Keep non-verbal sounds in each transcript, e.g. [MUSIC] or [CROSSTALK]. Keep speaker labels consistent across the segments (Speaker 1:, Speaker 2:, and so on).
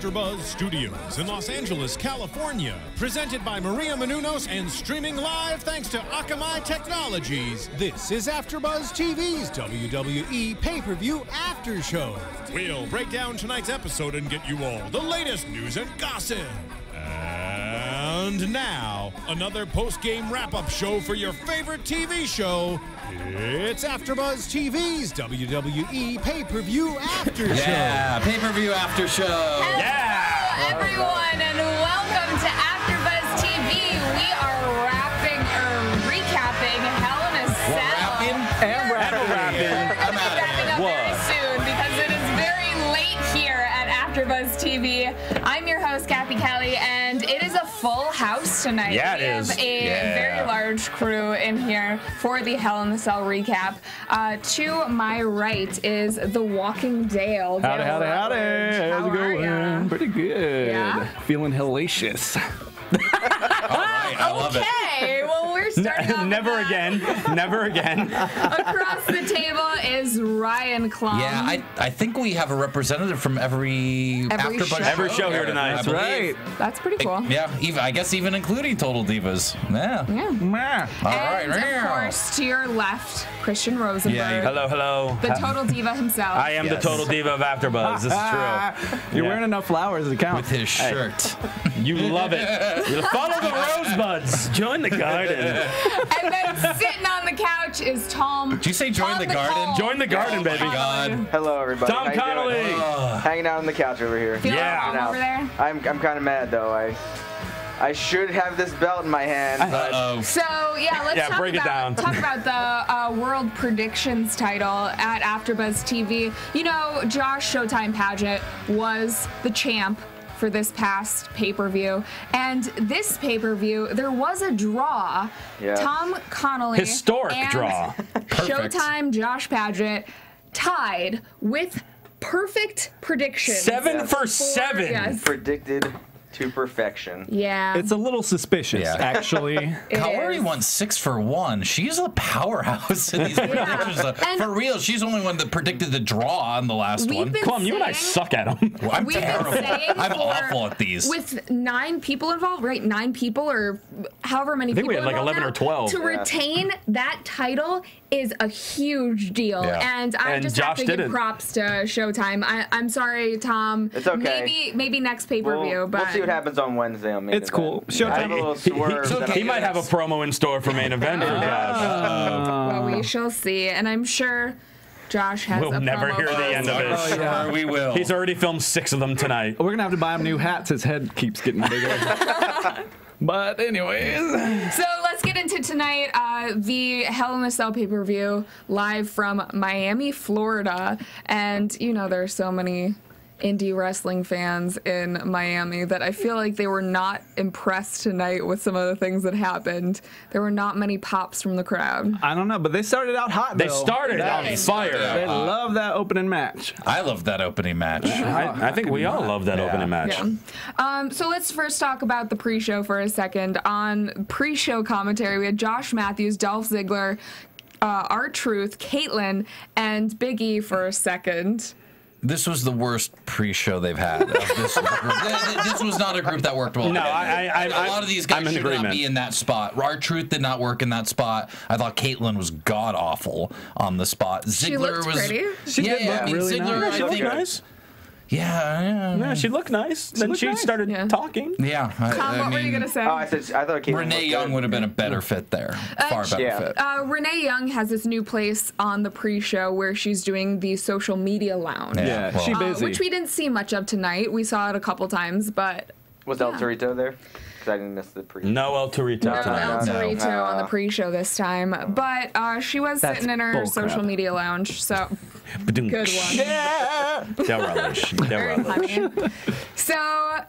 Speaker 1: AfterBuzz Studios in Los Angeles, California, presented by Maria Menounos and streaming live thanks to Akamai Technologies. This is AfterBuzz TV's WWE Pay-Per-View After Show. We'll break down tonight's episode and get you all the latest news and gossip. And now, another post-game wrap-up show for your favorite TV show. It's AfterBuzz TV's WWE Pay-Per-View After Show.
Speaker 2: Yeah, pay per view after show.
Speaker 3: Hello, everyone, and welcome to tonight.
Speaker 4: Yeah,
Speaker 3: we
Speaker 4: it
Speaker 3: have a
Speaker 2: Yeah.
Speaker 3: very large crew in here for the Hell in the Cell recap. Uh, to my right is the Walking Dale.
Speaker 4: Howdy,
Speaker 3: Dale
Speaker 4: howdy, howdy. How's
Speaker 3: How
Speaker 4: it going? Pretty good.
Speaker 3: Yeah?
Speaker 4: Feeling hellacious.
Speaker 2: All right, I love it.
Speaker 3: Okay, well, we're [LAUGHS] starting off
Speaker 4: Never
Speaker 3: with that.
Speaker 4: again. Never again.
Speaker 3: Across the table is Ryan Clum.
Speaker 2: Yeah, I, I think we have a representative from every,
Speaker 3: Every
Speaker 2: AfterBuzz
Speaker 3: show.
Speaker 4: Every show here tonight. That's right.
Speaker 3: That's pretty cool.
Speaker 2: Yeah, even I guess even including Total Divas. Yeah.
Speaker 3: Yeah.
Speaker 4: Meh.
Speaker 2: All right.
Speaker 3: and of course, to your left, Christian Rosenberg.
Speaker 2: Yeah,
Speaker 4: Hello, hello.
Speaker 3: The total diva himself.
Speaker 4: I am
Speaker 2: Yes.
Speaker 4: the total diva of AfterBuzz. This is [LAUGHS] true.
Speaker 5: You're
Speaker 4: Yeah.
Speaker 5: wearing enough flowers to count.
Speaker 2: With his shirt.
Speaker 4: You love it. [LAUGHS] You [LAUGHS] follow the rosebuds. Join the garden.
Speaker 3: and then sitting on the couch is Tom.
Speaker 2: Did you say join
Speaker 3: Tom
Speaker 2: the garden?
Speaker 3: McCall.
Speaker 4: Join the garden,
Speaker 2: Oh
Speaker 4: baby.
Speaker 2: my God.
Speaker 6: Hello, everybody.
Speaker 4: Tom
Speaker 6: How
Speaker 4: Connolly.
Speaker 6: doing? Hanging out on the couch over here.
Speaker 3: Feeling
Speaker 4: Yeah.
Speaker 3: calm over there.
Speaker 6: I'm, I'm kind of mad though. I I should have this belt in my hand, but
Speaker 2: Uh-oh.
Speaker 3: So yeah, let's
Speaker 4: Yeah,
Speaker 3: talk
Speaker 4: break it
Speaker 3: about
Speaker 4: down.
Speaker 3: talk [LAUGHS] about the uh, World Predictions title at AfterBuzz TV. You know, Josh Showtime Paget was the champ for this past pay-per-view, and this pay-per-view there was a draw.
Speaker 6: Yeah.
Speaker 3: Tom Connolly,
Speaker 4: Historic
Speaker 3: and
Speaker 4: draw. [LAUGHS]
Speaker 3: Showtime Josh Paget tied with perfect prediction.
Speaker 4: Seven for
Speaker 3: For-
Speaker 4: seven.
Speaker 3: Yes.
Speaker 6: predicted to perfection.
Speaker 3: Yeah.
Speaker 5: It's a little suspicious,
Speaker 2: Yeah.
Speaker 5: actually. [LAUGHS]
Speaker 3: it
Speaker 2: Kaori won six for one. She's a powerhouse in these [LAUGHS] predictions.
Speaker 3: And-
Speaker 2: for real, she's the only one that predicted the draw on the last
Speaker 3: We've
Speaker 2: one.
Speaker 3: been
Speaker 4: Plum, you and I
Speaker 3: saying-
Speaker 4: suck at them.
Speaker 2: Well, I'm
Speaker 3: We've been
Speaker 2: terrible.
Speaker 3: saying [LAUGHS]
Speaker 2: I'm
Speaker 3: for-
Speaker 2: awful at these.
Speaker 3: With nine people involved, right? Nine people or however many I
Speaker 4: think
Speaker 3: people
Speaker 4: we had like
Speaker 3: involved
Speaker 4: 11 or
Speaker 3: now,
Speaker 4: 12.
Speaker 3: To
Speaker 6: Yeah.
Speaker 3: retain that title is a huge deal.
Speaker 2: Yeah.
Speaker 3: And I
Speaker 4: And
Speaker 3: just
Speaker 4: Josh
Speaker 3: have to
Speaker 4: did
Speaker 3: give
Speaker 4: it.
Speaker 3: props to Showtime. I, I'm sorry, Tom.
Speaker 6: It's okay.
Speaker 3: Maybe maybe next pay per
Speaker 6: We'll,
Speaker 3: view,
Speaker 6: we'll
Speaker 3: but
Speaker 6: see what happens on Wednesday on main
Speaker 5: It's
Speaker 6: event.
Speaker 5: cool.
Speaker 6: I
Speaker 5: Showtime-
Speaker 6: have a
Speaker 4: He,
Speaker 6: swerve.
Speaker 2: It's
Speaker 6: that
Speaker 2: okay.
Speaker 4: he might have a promo in store for main event for [LAUGHS] Josh.
Speaker 3: well, we shall see. And I'm sure Josh has
Speaker 4: We'll
Speaker 3: a
Speaker 4: never
Speaker 3: promo
Speaker 4: hear the end of it.
Speaker 2: Sure,
Speaker 5: yeah.
Speaker 2: we will.
Speaker 4: He's already filmed six of them tonight.
Speaker 5: We're gonna have to buy him new hats. His head keeps getting bigger. [LAUGHS] but anyways,
Speaker 3: So let's get into tonight. Uh, the Hell in a Cell pay per view live from Miami, Florida. And, you know, there are so many indie wrestling fans in Miami that I feel like they were not impressed tonight with some of the things that happened. There were not many pops from the crowd.
Speaker 5: I don't know, but they started out hot.
Speaker 4: They
Speaker 5: though.
Speaker 4: started on fire.
Speaker 5: They
Speaker 2: Uh,
Speaker 5: love that opening match.
Speaker 2: I love that opening match. [LAUGHS]
Speaker 4: I, I think we all love that
Speaker 5: Yeah.
Speaker 4: opening match.
Speaker 3: Yeah. Um, so let's first talk about the pre-show for a second. On pre-show commentary, we had Josh Matthews, Dolph Ziggler, uh, R Truth, Kaitlyn, and Big E for a second.
Speaker 2: This was the worst pre-show they've had. of This, [LAUGHS] group. this was not a group that worked well.
Speaker 4: No, I- I-
Speaker 2: A
Speaker 4: I-
Speaker 2: lot of these guys
Speaker 4: in
Speaker 2: should not be in that spot. R Truth did not work in that spot. I thought Kaitlyn was god awful on the spot. Ziggler
Speaker 3: She
Speaker 2: was.
Speaker 3: pretty.
Speaker 5: She
Speaker 2: yeah,
Speaker 5: did
Speaker 2: yeah,
Speaker 5: look
Speaker 2: I mean,
Speaker 5: really
Speaker 2: Ziggler,
Speaker 5: nice.
Speaker 2: I think.
Speaker 4: nice.
Speaker 2: Yeah, yeah,
Speaker 4: Yeah, she looked nice. then
Speaker 5: looked
Speaker 4: she
Speaker 5: nice.
Speaker 4: started
Speaker 3: Yeah.
Speaker 4: talking.
Speaker 2: yeah. I,
Speaker 3: Tom,
Speaker 2: I
Speaker 3: what were you gonna say?
Speaker 6: Oh, I said I thought Kaitlyn
Speaker 2: Renee Young
Speaker 6: good.
Speaker 2: would have been a better [LAUGHS] fit there. Far better
Speaker 6: yeah.
Speaker 2: fit.
Speaker 3: Uh, Renee Young has this new place on the pre-show where she's doing the social media lounge,
Speaker 5: Yeah,
Speaker 2: well,
Speaker 5: she
Speaker 3: uh, which we didn't see much of tonight. We saw it a couple times, but
Speaker 6: Was El Torito there? Because I didn't miss the pre.
Speaker 4: No El Torito
Speaker 3: no
Speaker 4: tonight.
Speaker 3: El
Speaker 6: no.
Speaker 3: Torito on the
Speaker 6: Uh,
Speaker 3: pre-show this time. But uh, she was
Speaker 5: That's
Speaker 3: sitting in her
Speaker 5: bull
Speaker 3: social
Speaker 5: crap.
Speaker 3: media lounge, so
Speaker 4: Good
Speaker 3: good one.
Speaker 4: Yeah. Del relish. Del relish.
Speaker 3: So,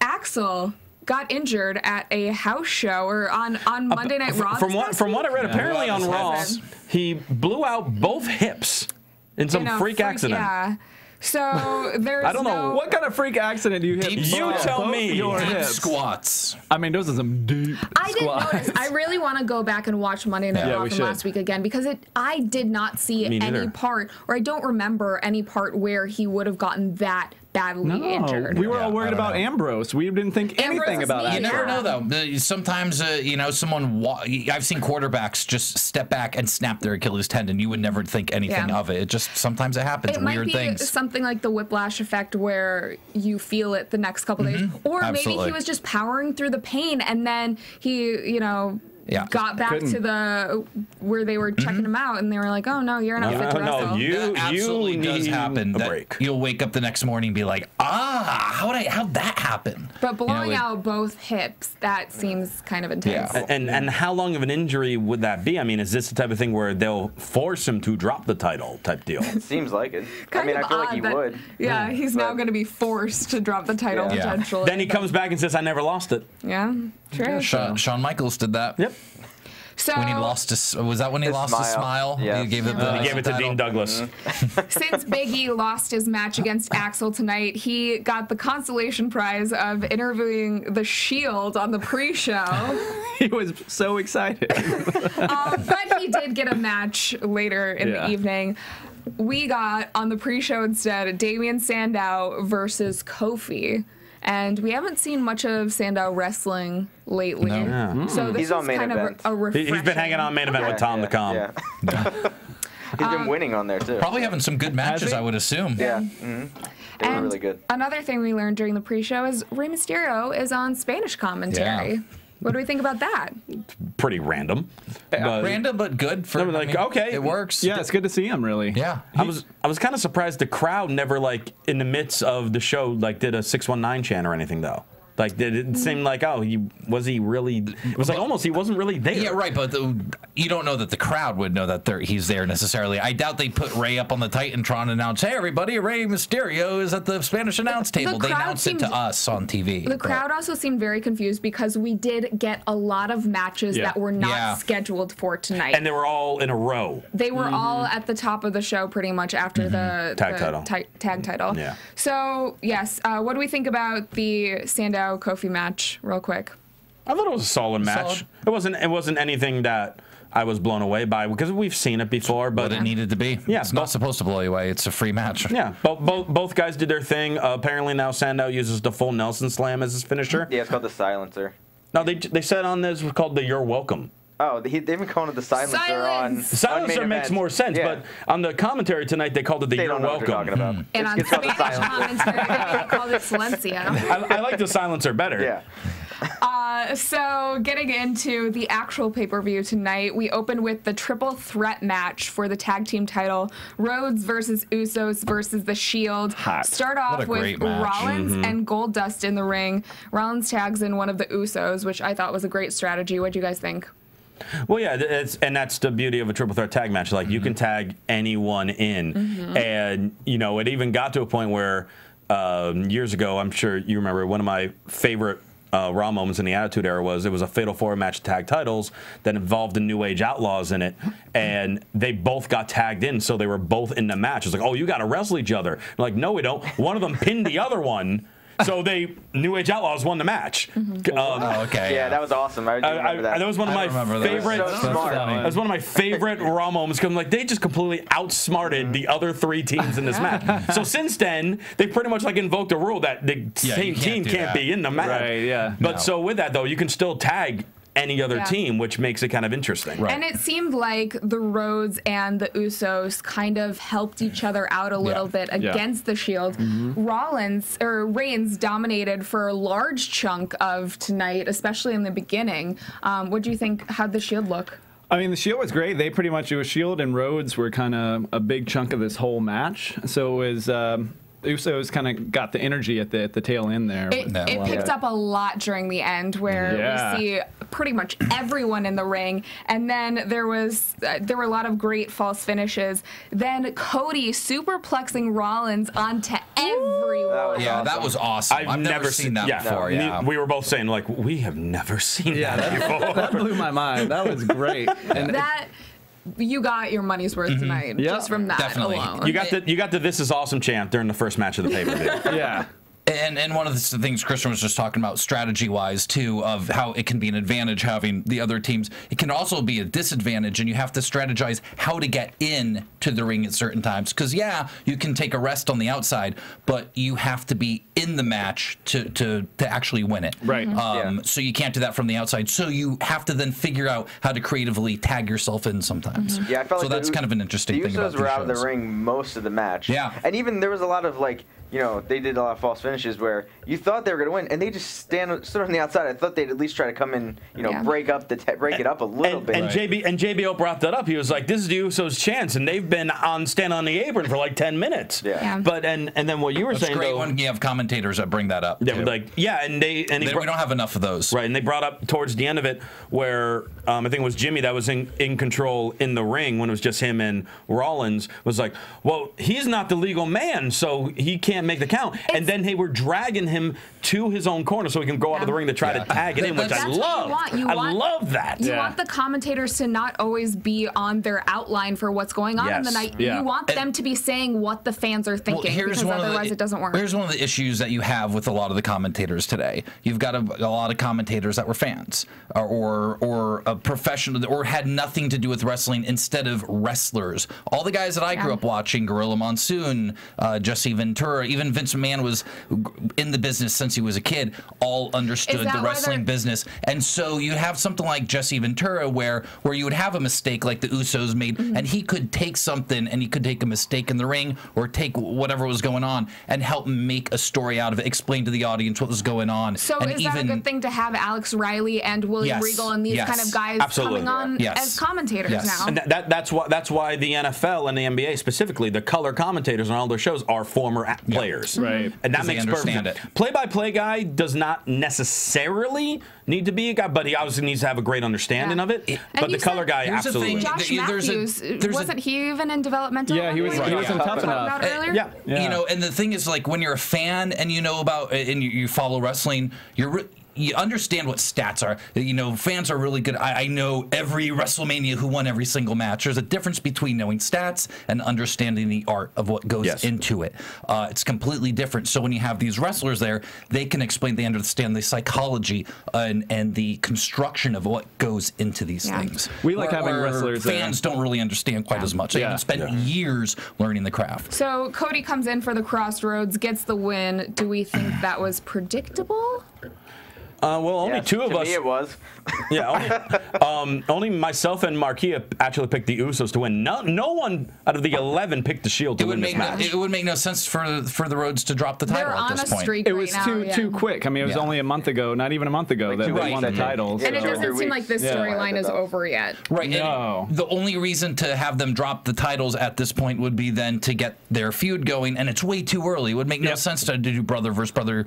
Speaker 3: Axel got injured at a house show or on on Monday Night Raw.
Speaker 7: From what from what I
Speaker 3: week?
Speaker 7: read, apparently on
Speaker 2: Yeah.
Speaker 7: Raw, he blew out both hips in some
Speaker 3: In a
Speaker 7: freak, accident.
Speaker 3: Yeah. So [LAUGHS] there's
Speaker 7: I don't know
Speaker 3: no,
Speaker 5: What kind of freak accident do you hit?
Speaker 7: You
Speaker 2: squat.
Speaker 7: tell me.
Speaker 5: Your
Speaker 2: Deep
Speaker 5: hips?
Speaker 2: squats.
Speaker 5: I mean, those are some deep
Speaker 3: I didn't notice. I really want to go back and watch Monday Night
Speaker 5: Yeah,
Speaker 3: Raw
Speaker 5: we
Speaker 3: from last week again because it. I did not see
Speaker 7: Me
Speaker 3: any
Speaker 7: neither.
Speaker 3: part, or I don't remember any part where he would have gotten that badly
Speaker 5: No,
Speaker 3: injured.
Speaker 5: we were
Speaker 2: Yeah,
Speaker 5: all worried about
Speaker 2: know.
Speaker 5: Ambrose. We didn't think
Speaker 3: Ambrose
Speaker 5: anything about
Speaker 3: me.
Speaker 5: that.
Speaker 2: You never know though. The- Sometimes uh, you know someone. Wa- I've seen quarterbacks just step back and snap their Achilles tendon. You would never think anything
Speaker 3: Yeah.
Speaker 2: of it. It just sometimes it happens.
Speaker 3: it might be
Speaker 2: things.
Speaker 3: something like the whiplash effect where you feel it the next couple days or maybe he was just powering through the pain and then he you know
Speaker 2: Yeah.
Speaker 3: got back to
Speaker 5: Couldn't.
Speaker 3: the where they were checking him out and they were like oh no you're not fit to
Speaker 7: No, no,
Speaker 3: wrestle
Speaker 7: you
Speaker 2: That absolutely
Speaker 7: you
Speaker 2: does happen.
Speaker 7: A
Speaker 2: that
Speaker 7: break.
Speaker 2: You'll wake up the next morning and be like, ah, how did I? How'd that happen?
Speaker 3: but
Speaker 2: You know,
Speaker 3: blowing
Speaker 2: it-
Speaker 3: out both hips that seems kind of intense
Speaker 2: Yeah.
Speaker 7: And and how long of an injury would that be? I mean, is this the type of thing where they'll force him to drop the title type deal?
Speaker 6: Seems like it.
Speaker 3: Kind
Speaker 6: I mean,
Speaker 3: of
Speaker 6: I feel like
Speaker 3: odd
Speaker 6: he
Speaker 3: that-
Speaker 6: would.
Speaker 3: yeah he's now going to be forced to drop the title
Speaker 6: Yeah.
Speaker 2: Yeah.
Speaker 3: potentially
Speaker 7: then he
Speaker 3: but-
Speaker 7: comes back and says, "I never lost it."
Speaker 3: yeah true
Speaker 2: Shawn, Shawn Michaels did that.
Speaker 7: Yep.
Speaker 3: so
Speaker 2: When he lost his, was that when he
Speaker 6: His
Speaker 2: lost his
Speaker 6: smile.
Speaker 2: smile?
Speaker 6: Yeah.
Speaker 2: He gave it the.
Speaker 7: He gave it to. Dean Douglas. [LAUGHS]
Speaker 3: Since Biggie lost his match against Axel tonight, he got the consolation prize of interviewing The Shield on the pre-show. [LAUGHS]
Speaker 5: He was so excited.
Speaker 3: um, [LAUGHS] but he did get a match later in
Speaker 5: Yeah.
Speaker 3: the evening. We got on the pre-show instead Damien Sandow versus Kofi. And we haven't seen much of Sandow wrestling lately.
Speaker 2: No.
Speaker 7: Yeah.
Speaker 3: So this
Speaker 6: He's on
Speaker 3: is
Speaker 6: main
Speaker 3: kind
Speaker 6: event.
Speaker 3: of a, a
Speaker 7: He, he's been hanging
Speaker 3: refreshing-
Speaker 7: on main event with Tom
Speaker 6: yeah,
Speaker 7: the Com.
Speaker 6: Yeah. He's
Speaker 3: Um,
Speaker 6: been winning on there too.
Speaker 2: Probably having some good matches. I would assume.
Speaker 6: Yeah. hmm They were really good.
Speaker 3: Another thing we learned during the pre-show is Rey Mysterio is on Spanish commentary.
Speaker 2: Yeah.
Speaker 3: What do we think about that?
Speaker 7: Pretty random. Uh, but
Speaker 2: Random but good for.
Speaker 7: I mean, like, okay.
Speaker 2: it works.
Speaker 5: yeah, it's good to see him. Really.
Speaker 2: Yeah.
Speaker 7: I was I was kind of surprised the crowd never like in the midst of the show like did a six one nine chant or anything though. Like did it seem like oh he was he really? It was like almost he wasn't really there.
Speaker 2: Yeah, right. But the, you don't know that the crowd would know that they're, he's there necessarily. I doubt they put Rey up on the Titantron and announce, "Hey, everybody, Rey Mysterio is at the Spanish announce table." They
Speaker 3: crowd
Speaker 2: announced it to us on TV.
Speaker 3: The
Speaker 2: but-
Speaker 3: crowd also seemed very confused because we did get a lot of matches
Speaker 5: Yeah.
Speaker 3: that were not
Speaker 2: Yeah.
Speaker 3: scheduled for tonight.
Speaker 7: and they were all in a row.
Speaker 3: they were all at the top of the show pretty much after the
Speaker 7: Tag
Speaker 3: the
Speaker 7: title.
Speaker 3: ti- tag title.
Speaker 7: Yeah.
Speaker 3: So yes, uh, what do we think about the Sandow Kofi match, real quick?
Speaker 7: I thought it was a solid match.
Speaker 2: Solid.
Speaker 7: It wasn't it wasn't anything that I was blown away by because we've seen it before. But
Speaker 2: What it needed to be.
Speaker 7: Yeah,
Speaker 2: it's not supposed to blow you away. It's a free match.
Speaker 7: yeah, both, both both guys did their thing. Uh, apparently now Sandow uses the full Nelson Slam as his finisher.
Speaker 6: Yeah, it's called the silencer.
Speaker 7: No, they they said on this was called the You're Welcome.
Speaker 6: Oh, he, they've been calling it the silencer
Speaker 3: Silence!
Speaker 6: on.
Speaker 7: Silencer
Speaker 6: on main
Speaker 7: makes
Speaker 6: event.
Speaker 7: more sense,
Speaker 6: Yeah.
Speaker 7: but on the commentary tonight they called it the
Speaker 6: they
Speaker 7: You're
Speaker 6: don't know what
Speaker 7: Welcome.
Speaker 6: they're talking about.
Speaker 3: And
Speaker 6: It's-
Speaker 3: on
Speaker 6: it's called the
Speaker 3: Spanish
Speaker 6: silencer.
Speaker 3: commentary, they called it Silencio. [LAUGHS]
Speaker 7: I, I like the silencer better.
Speaker 6: Yeah.
Speaker 3: Uh, so, getting into the actual pay per view tonight, we open with the triple threat match for the tag team title Rhodes versus Usos versus The Shield.
Speaker 5: Hot.
Speaker 3: Start
Speaker 2: What
Speaker 3: off
Speaker 2: a great
Speaker 3: with
Speaker 2: match.
Speaker 3: Rollins
Speaker 7: Mm-hmm.
Speaker 3: and Goldust in the ring. Rollins tags in one of the Usos, which I thought was a great strategy. What do you guys think?
Speaker 7: Well, yeah, it's, and that's the beauty of a triple threat tag match. Like you can tag anyone in, and you know it even got to a point where um, years ago, I'm sure you remember one of my favorite. Uh, Raw moments in the Attitude Era was it was a Fatal Four match tag titles that involved the New Age Outlaws in it, and they both got tagged in, so they were both in the match. It's like, oh, you got to wrestle each other. I'm like, no, we don't. One of them pinned the other one, so they New Age Outlaws won the match. Um,
Speaker 2: Oh, okay.
Speaker 6: Yeah, that was awesome. I do
Speaker 7: I, I,
Speaker 6: remember that.
Speaker 7: that was one of
Speaker 2: I
Speaker 7: my
Speaker 2: remember that.
Speaker 7: favorite.
Speaker 6: So smart.
Speaker 7: That was one of my favorite [LAUGHS] Raw moments because like they just completely outsmarted the other three teams in this match. [LAUGHS] So since then, they pretty much like invoked a rule that the
Speaker 2: Yeah,
Speaker 7: same
Speaker 2: can't
Speaker 7: team can't
Speaker 2: that.
Speaker 7: be in the match.
Speaker 5: Right, yeah.
Speaker 7: But
Speaker 2: No.
Speaker 7: so with that though, you can still tag any other
Speaker 3: Yeah.
Speaker 7: team, which makes it kind of interesting.
Speaker 2: Right.
Speaker 3: And it seemed like the Rhodes and the Usos kind of helped each other out a little
Speaker 2: Yeah.
Speaker 3: bit
Speaker 5: Yeah.
Speaker 3: against the Shield. Rollins or Reigns dominated for a large chunk of tonight, especially in the beginning. Um, what do you think? How'd the Shield look?
Speaker 5: I mean, the Shield was great. They pretty much it was Shield and Rhodes were kind of a big chunk of this whole match. So it was. Um, Usos kind of got the energy at the at the tail end there.
Speaker 3: It,
Speaker 2: Yeah.
Speaker 3: it
Speaker 2: Wow.
Speaker 3: picked up a lot during the end, where
Speaker 5: Yeah.
Speaker 3: we see pretty much everyone in the ring, and then there was uh, there were a lot of great false finishes. Then Cody superplexing Rollins onto everyone.
Speaker 2: Yeah, that was awesome. I've, never, seen that
Speaker 7: yeah,
Speaker 2: before.
Speaker 7: me-
Speaker 2: Yeah.
Speaker 7: we were both saying like we have never seen
Speaker 5: yeah,
Speaker 7: that before.
Speaker 5: that, that blew my mind. That was great. [LAUGHS] And
Speaker 3: that you got your money's worth mm-hmm. tonight
Speaker 5: Yeah.
Speaker 3: just from that
Speaker 2: Definitely.
Speaker 3: alone.
Speaker 7: You got the you got the this is awesome chant during the first match of the pay per view. [LAUGHS]
Speaker 5: yeah.
Speaker 2: And and one of the things Christian was just talking about strategy wise too of how it can be an advantage having the other teams. It can also be a disadvantage, and you have to strategize how to get in to the ring at certain times. Because yeah, you can take a rest on the outside, but you have to be in the match to to to actually win it.
Speaker 5: Right.
Speaker 2: Um,
Speaker 6: Yeah.
Speaker 2: So you can't do that from the outside. So you have to then figure out how to creatively tag yourself in sometimes.
Speaker 6: Yeah, I felt
Speaker 2: so
Speaker 6: like
Speaker 2: that's
Speaker 6: U-
Speaker 2: kind of an interesting
Speaker 6: the
Speaker 2: thing
Speaker 6: Usos
Speaker 2: about these
Speaker 6: were out of the ring most of the match.
Speaker 2: Yeah.
Speaker 6: and even there was a lot of like, you know, they did a lot of false finishes where you thought they were going to win, and they just stand stood on the outside. I thought they'd at least try to come in, you know,
Speaker 3: Yeah.
Speaker 6: break up the te- break it up a little
Speaker 7: And,
Speaker 6: bit.
Speaker 7: and JB and JBO brought that up. He was like, "This is the Usos' chance," and they've been on stand on the apron for like ten minutes.
Speaker 6: Yeah.
Speaker 3: Yeah.
Speaker 7: But and and then what you were
Speaker 2: It's
Speaker 7: saying
Speaker 2: great
Speaker 7: though,
Speaker 2: when you have commentators that bring that up.
Speaker 7: they
Speaker 2: too.
Speaker 7: were like, yeah, and they and he
Speaker 2: They-
Speaker 7: brought-
Speaker 2: we don't have enough of those.
Speaker 7: Right, and they brought up towards the end of it where um, I think it was Jimmy that was in, in control in the ring when it was just him and Rollins was like, well, he's not the legal man, so he can't make the count. and then they were dragging him to his own corner so he can go out of the ring to try
Speaker 2: Yeah.
Speaker 7: to tag it in, which
Speaker 2: That's
Speaker 7: I
Speaker 3: what you
Speaker 7: love.
Speaker 3: want. You
Speaker 7: I
Speaker 3: want-
Speaker 7: love that.
Speaker 3: You
Speaker 5: Yeah.
Speaker 3: want the commentators to not always be on their outline for what's going on in the night.
Speaker 5: Yeah.
Speaker 3: You want them to be saying what the fans are thinking because
Speaker 2: one
Speaker 3: otherwise
Speaker 2: the,
Speaker 3: it doesn't work.
Speaker 2: Here's one of the issues that you have with a lot of the commentators today. You've got a, a lot of commentators that were fans or or, or a professional or had nothing to do with wrestling instead of wrestlers. All the guys that I grew up watching, Gorilla Monsoon, uh, Jesse Ventura, even Vince McMahon was in the business since he was a kid. All understood the wrestling business, and so you'd have something like Jesse Ventura where where you would have a mistake like the Usos made,
Speaker 3: Mm-hmm.
Speaker 2: and he could take something and he could take a mistake in the ring or take whatever was going on and help make a story out of it, explain to the audience what was going on.
Speaker 3: so
Speaker 2: and
Speaker 3: is that a good thing to have Alex Riley and William
Speaker 2: Yes.
Speaker 3: Regal and these
Speaker 2: Yes.
Speaker 3: kind of guys
Speaker 7: Absolutely.
Speaker 3: coming on
Speaker 2: Yes.
Speaker 3: as commentators
Speaker 2: Yes.
Speaker 3: now?
Speaker 7: And that, that, that's why that's why the NFL and the NBA specifically, the color commentators on all their shows are former a- players,
Speaker 5: Right. Mm-hmm.
Speaker 7: And that makes
Speaker 2: understand
Speaker 7: perfect.
Speaker 2: it.
Speaker 7: Play-by-play guy does not necessarily need to be a guy, but he obviously needs to have a great understanding
Speaker 3: Yeah.
Speaker 7: of it.
Speaker 3: And
Speaker 7: but
Speaker 3: you
Speaker 7: the color guy,
Speaker 2: Here's the
Speaker 7: absolutely.
Speaker 2: thing.
Speaker 3: Josh
Speaker 2: There- there's a-
Speaker 3: Matthews,
Speaker 2: there's
Speaker 3: wasn't he even in developmental?
Speaker 5: Yeah, he was-
Speaker 3: Like
Speaker 5: he was in
Speaker 3: talked
Speaker 5: Tough Enough.
Speaker 3: about earlier?
Speaker 7: Yeah.
Speaker 5: Yeah.
Speaker 2: You know, and the thing is, like, when you're a fan and you know about and you, you follow wrestling, you're re- you understand what stats are. You know, fans are really good. I, I know every WrestleMania who won every single match. There's a difference between knowing stats and understanding the art of what goes
Speaker 7: Yes.
Speaker 2: into it. Uh, it's completely different. So when you have these wrestlers there, they can explain, they understand the psychology and and the construction of what goes into these
Speaker 3: Yeah.
Speaker 2: things.
Speaker 5: We like
Speaker 2: Where-
Speaker 5: having
Speaker 2: where
Speaker 5: wrestlers there.
Speaker 2: Fans don't really understand quite as much. They
Speaker 5: Yeah.
Speaker 2: haven't spent
Speaker 7: Yeah.
Speaker 2: years learning the craft.
Speaker 3: So Cody comes in for the Cross Rhodes, gets the win. Do we think that was predictable?
Speaker 7: Uh, well, only
Speaker 6: Yes,
Speaker 7: two of us.
Speaker 6: It was. [LAUGHS]
Speaker 7: Yeah, only, um, only myself and Marquia actually picked the Usos to win. No, no one out of the eleven picked the Shield to
Speaker 2: It would
Speaker 7: win this
Speaker 2: make no,
Speaker 7: match.
Speaker 2: it would make no sense for for the Rhodes to drop the title
Speaker 3: They're
Speaker 2: at
Speaker 3: on a
Speaker 2: this point.
Speaker 3: streak
Speaker 5: It
Speaker 3: right
Speaker 5: was
Speaker 3: now.
Speaker 5: too
Speaker 3: yeah.
Speaker 5: too quick. I mean, it was
Speaker 2: Yeah.
Speaker 5: only a month ago, not even a month ago, that
Speaker 6: two
Speaker 5: they won the
Speaker 6: think.
Speaker 5: titles.
Speaker 3: And it doesn't seem like this
Speaker 5: Yeah.
Speaker 3: storyline is over yet.
Speaker 2: Right. and
Speaker 5: No.
Speaker 2: The only reason to have them drop the titles at this point would be then to get their feud going, and it's way too early. It would make no
Speaker 5: Yep.
Speaker 2: sense to do brother versus brother.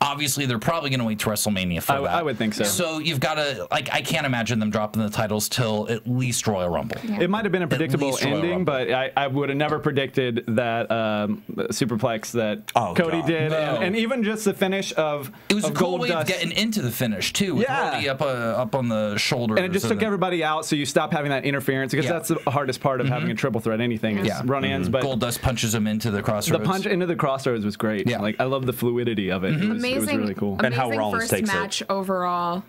Speaker 2: Obviously, they're probably going to wait to WrestleMania for
Speaker 5: I-
Speaker 2: that.
Speaker 5: I would think so.
Speaker 2: So you've got to like. I can't imagine them dropping the titles till at least Royal Rumble.
Speaker 5: It might have been a predictable ending, but I, I would have never predicted that um, superplex that
Speaker 7: Oh,
Speaker 5: Cody
Speaker 7: God.
Speaker 5: did,
Speaker 2: No.
Speaker 5: and, and even just the finish of
Speaker 2: It was
Speaker 5: of
Speaker 2: a cool
Speaker 5: Gold
Speaker 2: way
Speaker 5: Dust.
Speaker 2: of getting into the finish too. With
Speaker 5: Yeah.
Speaker 2: Cody up uh, up on the shoulder.
Speaker 5: and it just took everybody out, so you stop having that interference because
Speaker 2: Yeah.
Speaker 5: that's the hardest part of having a triple threat anything is
Speaker 2: Yeah.
Speaker 5: run-ins. But
Speaker 2: Goldust punches him into the Cross Rhodes.
Speaker 5: the
Speaker 2: Cross Rhodes.
Speaker 5: punch into the Cross Rhodes was great.
Speaker 2: Yeah.
Speaker 5: like I love the fluidity of it. It, was, it was
Speaker 3: Amazing,
Speaker 5: really cool.
Speaker 7: And how
Speaker 3: amazing
Speaker 7: Rollins
Speaker 3: first
Speaker 7: takes it.
Speaker 3: match overall.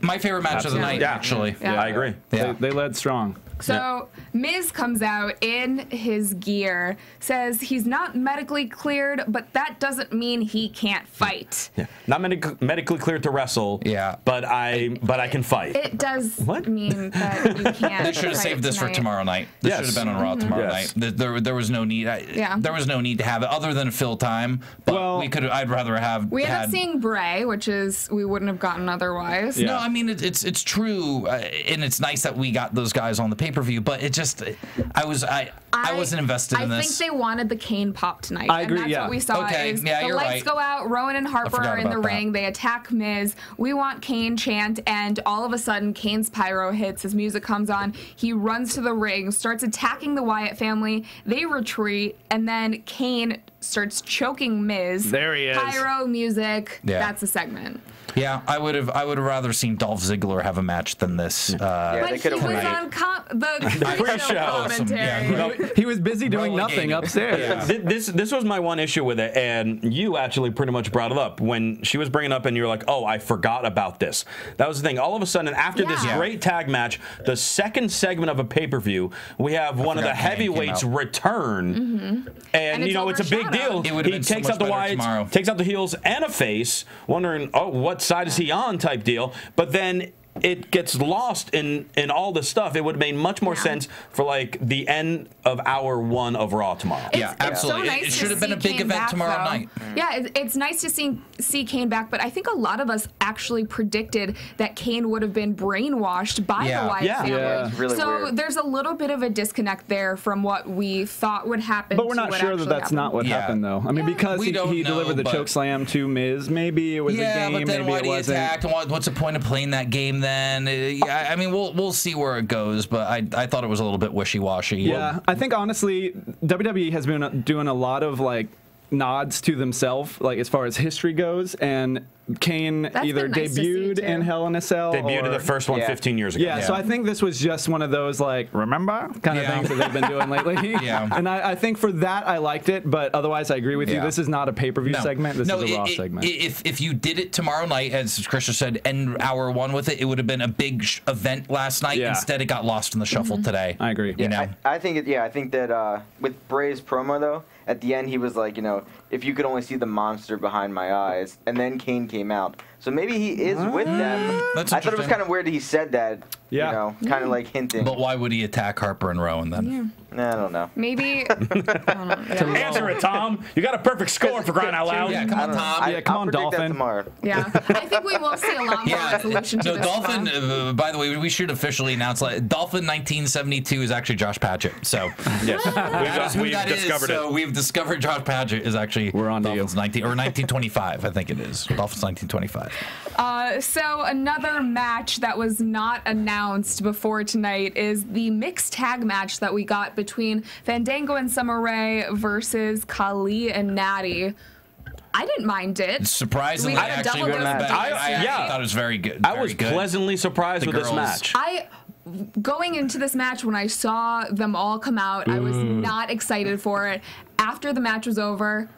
Speaker 2: My favorite match of the night,
Speaker 7: Yeah.
Speaker 2: actually.
Speaker 3: Yeah.
Speaker 7: I agree.
Speaker 5: They, they led strong.
Speaker 3: So Miz comes out in his gear, says he's not medically cleared, but that doesn't mean he can't fight.
Speaker 7: Yeah. Not medic- medically cleared to wrestle.
Speaker 2: Yeah.
Speaker 7: But I but I can fight.
Speaker 3: It does
Speaker 7: What?
Speaker 3: mean [LAUGHS] that you can't.
Speaker 2: They should have saved this for tomorrow night. This
Speaker 7: Yes.
Speaker 2: should have been on Raw tomorrow
Speaker 7: Yes.
Speaker 2: night. There, there was no need. I,
Speaker 3: Yeah.
Speaker 2: There was no need to have it other than fill time. But
Speaker 5: Well-
Speaker 2: we could. I'd rather have.
Speaker 3: We ended
Speaker 2: had,
Speaker 3: up seeing Bray, which is we wouldn't have gotten otherwise.
Speaker 5: Yeah.
Speaker 2: No, I mean it, it's it's true, uh, and it's nice that we got those guys on the pay pay per view, but it just I was I I, wasn't invested in this.
Speaker 3: I think they wanted the Kane pop tonight.
Speaker 5: I agree,
Speaker 3: And that's
Speaker 5: yeah.
Speaker 3: what we saw.
Speaker 2: Okay,
Speaker 3: is
Speaker 2: yeah,
Speaker 3: the
Speaker 2: you're
Speaker 3: lights
Speaker 2: right.
Speaker 3: go out. Rowan and Harper are in the
Speaker 2: that.
Speaker 3: ring. They attack Miz. We want Kane chant, and all of a sudden, Kane's pyro hits. His music comes on. He runs to the ring, starts attacking the Wyatt family. They retreat, and then Kane starts choking Miz.
Speaker 5: There he is.
Speaker 3: Pyro music.
Speaker 2: Yeah.
Speaker 3: That's a segment.
Speaker 2: Yeah, I would have I would have rather seen Dolph Ziggler have a match than this. Uh,
Speaker 6: Yeah,
Speaker 3: but
Speaker 6: they
Speaker 3: he
Speaker 6: could've
Speaker 3: was
Speaker 6: waited.
Speaker 3: on com- the [LAUGHS]
Speaker 7: pre-show.
Speaker 3: commentary.
Speaker 2: Yeah.
Speaker 5: He was busy doing
Speaker 2: Relegated.
Speaker 5: nothing upstairs.
Speaker 7: Th- This this was my one issue with it, and you actually pretty much brought it up when she was bringing it up, and you're like, "Oh, I forgot about this." That was the thing. All of a sudden, after this
Speaker 3: Yeah.
Speaker 7: great tag match, the second segment of a pay per view, we have one of the
Speaker 2: forgot Kane came
Speaker 7: heavyweights return, and,
Speaker 3: And
Speaker 7: you know it's a big deal.
Speaker 2: It
Speaker 7: he
Speaker 2: been so
Speaker 7: takes out the
Speaker 2: better
Speaker 7: Wyatts,
Speaker 2: tomorrow.
Speaker 7: takes out the heels and a face, wondering, "Oh, what side is he on?" type deal. But then. It gets lost in in all the stuff. It would have made much more
Speaker 3: Yeah.
Speaker 7: sense for like the end of hour one of Raw tomorrow.
Speaker 2: Yeah,
Speaker 3: It's- it's so
Speaker 2: absolutely. It- it should have been a big
Speaker 3: Kane
Speaker 2: event
Speaker 3: back,
Speaker 2: tomorrow
Speaker 3: though.
Speaker 2: night.
Speaker 3: Yeah, it, it's nice to see see Kane back, but I think a lot of us actually predicted that Kane would have been brainwashed by
Speaker 2: Yeah.
Speaker 3: the Wyatt
Speaker 7: Yeah.
Speaker 3: family.
Speaker 5: Yeah.
Speaker 6: It's really
Speaker 3: so
Speaker 6: weird.
Speaker 3: there's a little bit of a disconnect there from what we thought would happen.
Speaker 5: But we're not
Speaker 3: what
Speaker 5: sure that
Speaker 3: actually
Speaker 5: that's not what
Speaker 2: Yeah.
Speaker 5: happened, though. I mean,
Speaker 3: Yeah.
Speaker 5: because
Speaker 2: We
Speaker 5: he, he
Speaker 2: know,
Speaker 5: delivered the choke slam to Miz. Maybe it was
Speaker 2: yeah,
Speaker 5: a game.
Speaker 2: but then
Speaker 5: maybe
Speaker 2: why
Speaker 5: it
Speaker 2: did he
Speaker 5: wasn't.
Speaker 2: attack? What's the point of playing that game then? Uh, yeah, I mean, we'll we'll see where it goes, but I I thought it was a little bit wishy washy.
Speaker 5: Yeah, I think honestly, WWE has been doing a lot of like nods to themselves, like as far as history goes, and Kane
Speaker 3: That's
Speaker 5: either
Speaker 3: nice
Speaker 5: debuted in Hell in a Cell.
Speaker 7: Debuted
Speaker 5: or,
Speaker 7: the first one
Speaker 6: Yeah.
Speaker 7: 15 years ago.
Speaker 5: Yeah, so I think this was just one of those like remember kind of
Speaker 2: Yeah.
Speaker 5: things that they've been doing lately.
Speaker 2: Yeah. [LAUGHS] [LAUGHS]
Speaker 5: and I, I think for that I liked it, but otherwise I agree with you. This is not a pay per view
Speaker 2: No.
Speaker 5: segment. This
Speaker 2: no,
Speaker 5: is a
Speaker 2: it-
Speaker 5: Raw
Speaker 2: it-
Speaker 5: segment.
Speaker 2: If if you did it tomorrow night, as Christian said, end hour one with it, it would have been a big sh- event last night.
Speaker 5: Yeah.
Speaker 2: Instead, it got lost in the shuffle today.
Speaker 5: I agree.
Speaker 2: You know,
Speaker 6: I, I think it, yeah, I think that uh, with Bray's promo though, at the end he was like, you know, if you could only see the monster behind my eyes, and then Kane came out, so maybe he is with them.
Speaker 2: That's
Speaker 6: I thought it was kind of weird he said that.
Speaker 5: Yeah.
Speaker 6: You know, kind of like hinting.
Speaker 2: but why would he attack Harper and Rowan then?
Speaker 6: Nah, I don't know.
Speaker 3: Maybe. [LAUGHS] I don't know. Yeah.
Speaker 7: Answer it, Tom. You got a perfect score for crying out loud.
Speaker 2: Yeah, come on. Tom.
Speaker 6: I,
Speaker 5: Yeah, come
Speaker 6: I'll
Speaker 5: on,
Speaker 6: predict that
Speaker 5: Dolphin.
Speaker 6: tomorrow.
Speaker 3: Yeah, [LAUGHS] I think we will see a lot more
Speaker 2: Yeah,
Speaker 3: resolution to
Speaker 2: no,
Speaker 3: this.
Speaker 2: Dolphin. Uh, by the way, we should officially announce like Dolphin 1972 is actually Josh Padgett. So [LAUGHS]
Speaker 7: Yes, we've,
Speaker 2: who
Speaker 7: we've
Speaker 2: that is.
Speaker 7: discovered
Speaker 2: So
Speaker 7: it.
Speaker 2: we've discovered Josh Padgett is actually
Speaker 5: We're on to.
Speaker 2: Dolphins 19 or 1925. I think it is Dolphins 1925.
Speaker 3: Uh, so another match that was not announced before tonight is the mixed tag match that we got between Fandango and Summer Rae versus Khali and Natty. I didn't mind it.
Speaker 2: Surprisingly, I actually
Speaker 3: double
Speaker 2: really
Speaker 3: dose
Speaker 2: I, I actually
Speaker 7: Yeah.
Speaker 2: thought it was very good.
Speaker 7: I was
Speaker 2: good.
Speaker 7: pleasantly surprised
Speaker 2: The
Speaker 7: with this match.
Speaker 3: I going into this match when I saw them all come out, I was not excited for it. After the match was over,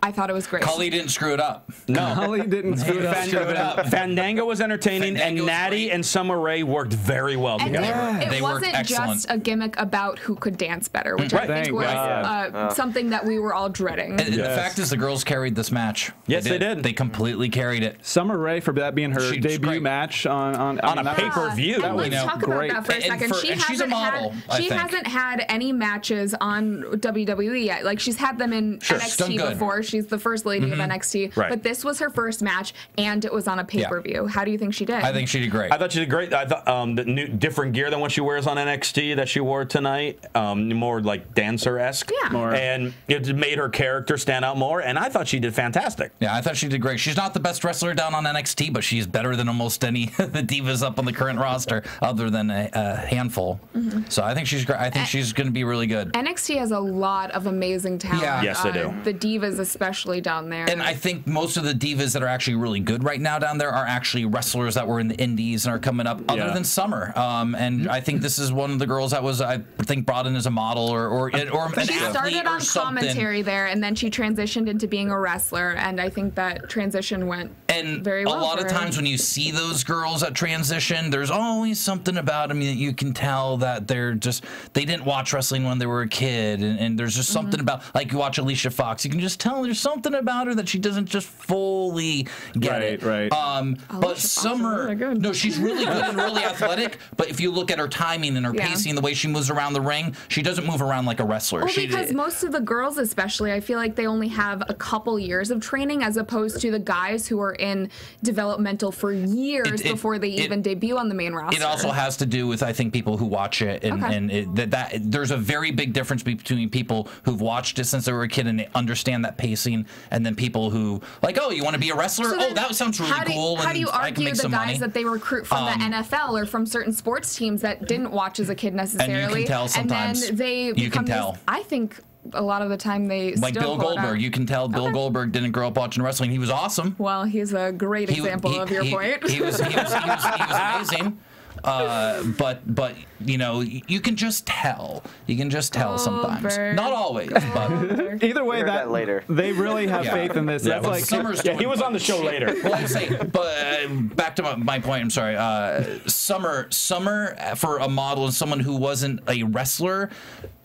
Speaker 3: I thought it was great.
Speaker 2: Khali didn't screw it up.
Speaker 7: no.
Speaker 5: Holly didn't [LAUGHS] screw it up.
Speaker 2: Fan- Screw it up.
Speaker 7: Fandango was entertaining,
Speaker 2: Fandango
Speaker 7: and
Speaker 2: was
Speaker 7: Natty
Speaker 2: great.
Speaker 7: and Summer Rae worked very well
Speaker 3: And
Speaker 7: together.
Speaker 3: it, it wasn't
Speaker 2: excellent.
Speaker 3: just a gimmick about who could dance better, which
Speaker 7: Right.
Speaker 3: I think
Speaker 5: Thank
Speaker 3: was
Speaker 5: God.
Speaker 3: uh, something that we were all dreading.
Speaker 2: And, and the fact is, the girls carried this match.
Speaker 7: Yes, they did.
Speaker 2: They completely carried it.
Speaker 5: Summer Rae for that being her
Speaker 2: She's
Speaker 5: debut
Speaker 2: great.
Speaker 5: match on on,
Speaker 7: On
Speaker 5: I
Speaker 7: a
Speaker 5: mean,
Speaker 7: pay-per-view.
Speaker 3: that let's talk
Speaker 5: great.
Speaker 3: about that for a
Speaker 2: And for-
Speaker 3: she
Speaker 2: and she's a
Speaker 3: hasn't
Speaker 2: model,
Speaker 3: had
Speaker 2: I
Speaker 3: she hasn't had any matches on WWE yet. Like she's had them in
Speaker 2: Sure, done
Speaker 3: NXT
Speaker 2: good.
Speaker 3: before. She's the first lady of NXT.
Speaker 7: Right.
Speaker 3: But this was her first match, and it was on a pay per view. How do you think she did?
Speaker 2: I think she did great.
Speaker 7: I thought she did great. I thought um, the new different gear than what she wears on NXT that she wore tonight, um, more like dancer esque.
Speaker 3: Yeah. More-
Speaker 7: And it made her character stand out more. And I thought she did fantastic.
Speaker 2: Yeah, I thought she did great. She's not the best wrestler down on NXT, but she's better than almost any [LAUGHS] of the divas up on the current roster, other than a, a handful.
Speaker 3: Mm-hmm.
Speaker 2: So I think she's great. I think she's going to be really good.
Speaker 3: NXT has a lot of amazing talent.
Speaker 2: Yeah.
Speaker 7: Yes, they
Speaker 3: uh,
Speaker 7: do.
Speaker 3: The divas, especially down there.
Speaker 2: And I think most of the divas that are actually really good right now down there are actually wrestlers that were in the indies and are coming up, other
Speaker 5: Yeah.
Speaker 2: than Summer. Um, and I think this is one of the girls that was, I think, brought in as a model or or, or an
Speaker 3: she started on commentary there, and then she transitioned into being a wrestler. And I think that transition went
Speaker 2: And
Speaker 3: very well.
Speaker 2: a lot
Speaker 3: for
Speaker 2: of
Speaker 3: her.
Speaker 2: times when you see those girls that transition, there's always something about them that you can tell that they're just they didn't watch wrestling when they were a kid, and, and there's just
Speaker 3: Mm-hmm.
Speaker 2: something about like you watch Alicia Fox, you can just tell there's something about her that she doesn't just fully get
Speaker 5: Right,
Speaker 2: it.
Speaker 5: right.
Speaker 2: Um, but
Speaker 3: Alicia Fox is
Speaker 2: Summer,
Speaker 3: really
Speaker 2: no, she's really good and really [LAUGHS] athletic. But if you look at her timing and her
Speaker 3: Yeah.
Speaker 2: pacing, the way she moves around the the ring, she doesn't move around like a wrestler.
Speaker 3: Well,
Speaker 2: she,
Speaker 3: because most of the girls, especially, I feel like they only have a couple years of training, as opposed to the guys who are in developmental for years
Speaker 2: It- it-
Speaker 3: before they
Speaker 2: it-
Speaker 3: even debut on the main roster.
Speaker 2: It also has to do with I think people who watch it and,
Speaker 3: Okay.
Speaker 2: and it, that, that there's a very big difference between people who've watched it since they were a kid and they understand that pacing, and then people who like, oh, you want to be a wrestler?
Speaker 3: So
Speaker 2: oh, that sounds really
Speaker 3: how do,
Speaker 2: cool.
Speaker 3: How
Speaker 2: and
Speaker 3: do you
Speaker 2: can
Speaker 3: argue the guys
Speaker 2: money.
Speaker 3: that they recruit from
Speaker 2: Um,
Speaker 3: the NFL or from certain sports teams that didn't watch as a kid necessarily?
Speaker 2: tell sometimes.
Speaker 3: And then they
Speaker 2: You can tell.
Speaker 3: I think a lot of the time they
Speaker 2: like Bill
Speaker 3: out.
Speaker 2: Goldberg, you can tell Bill
Speaker 3: Okay.
Speaker 2: Goldberg didn't grow up watching wrestling. He was awesome.
Speaker 3: Well, he's a great
Speaker 2: He-
Speaker 3: example
Speaker 2: he-
Speaker 3: of your
Speaker 2: he-
Speaker 3: point.
Speaker 2: He was, he was, he was, he was [LAUGHS] amazing. Uh, but but you know you can just tell. You can just tell sometimes.
Speaker 3: Goldberg.
Speaker 2: Not always, but
Speaker 5: Either way, that,
Speaker 6: that later.
Speaker 5: they really have
Speaker 2: Yeah.
Speaker 5: faith in this.
Speaker 7: Yeah,
Speaker 5: That's
Speaker 7: but
Speaker 5: like
Speaker 2: Summer's
Speaker 7: Yeah, he was on the show later.
Speaker 2: Well, I say, but uh, back to my, my point. I'm sorry. Uh, Summer, Summer, uh, for a model and someone who wasn't a wrestler,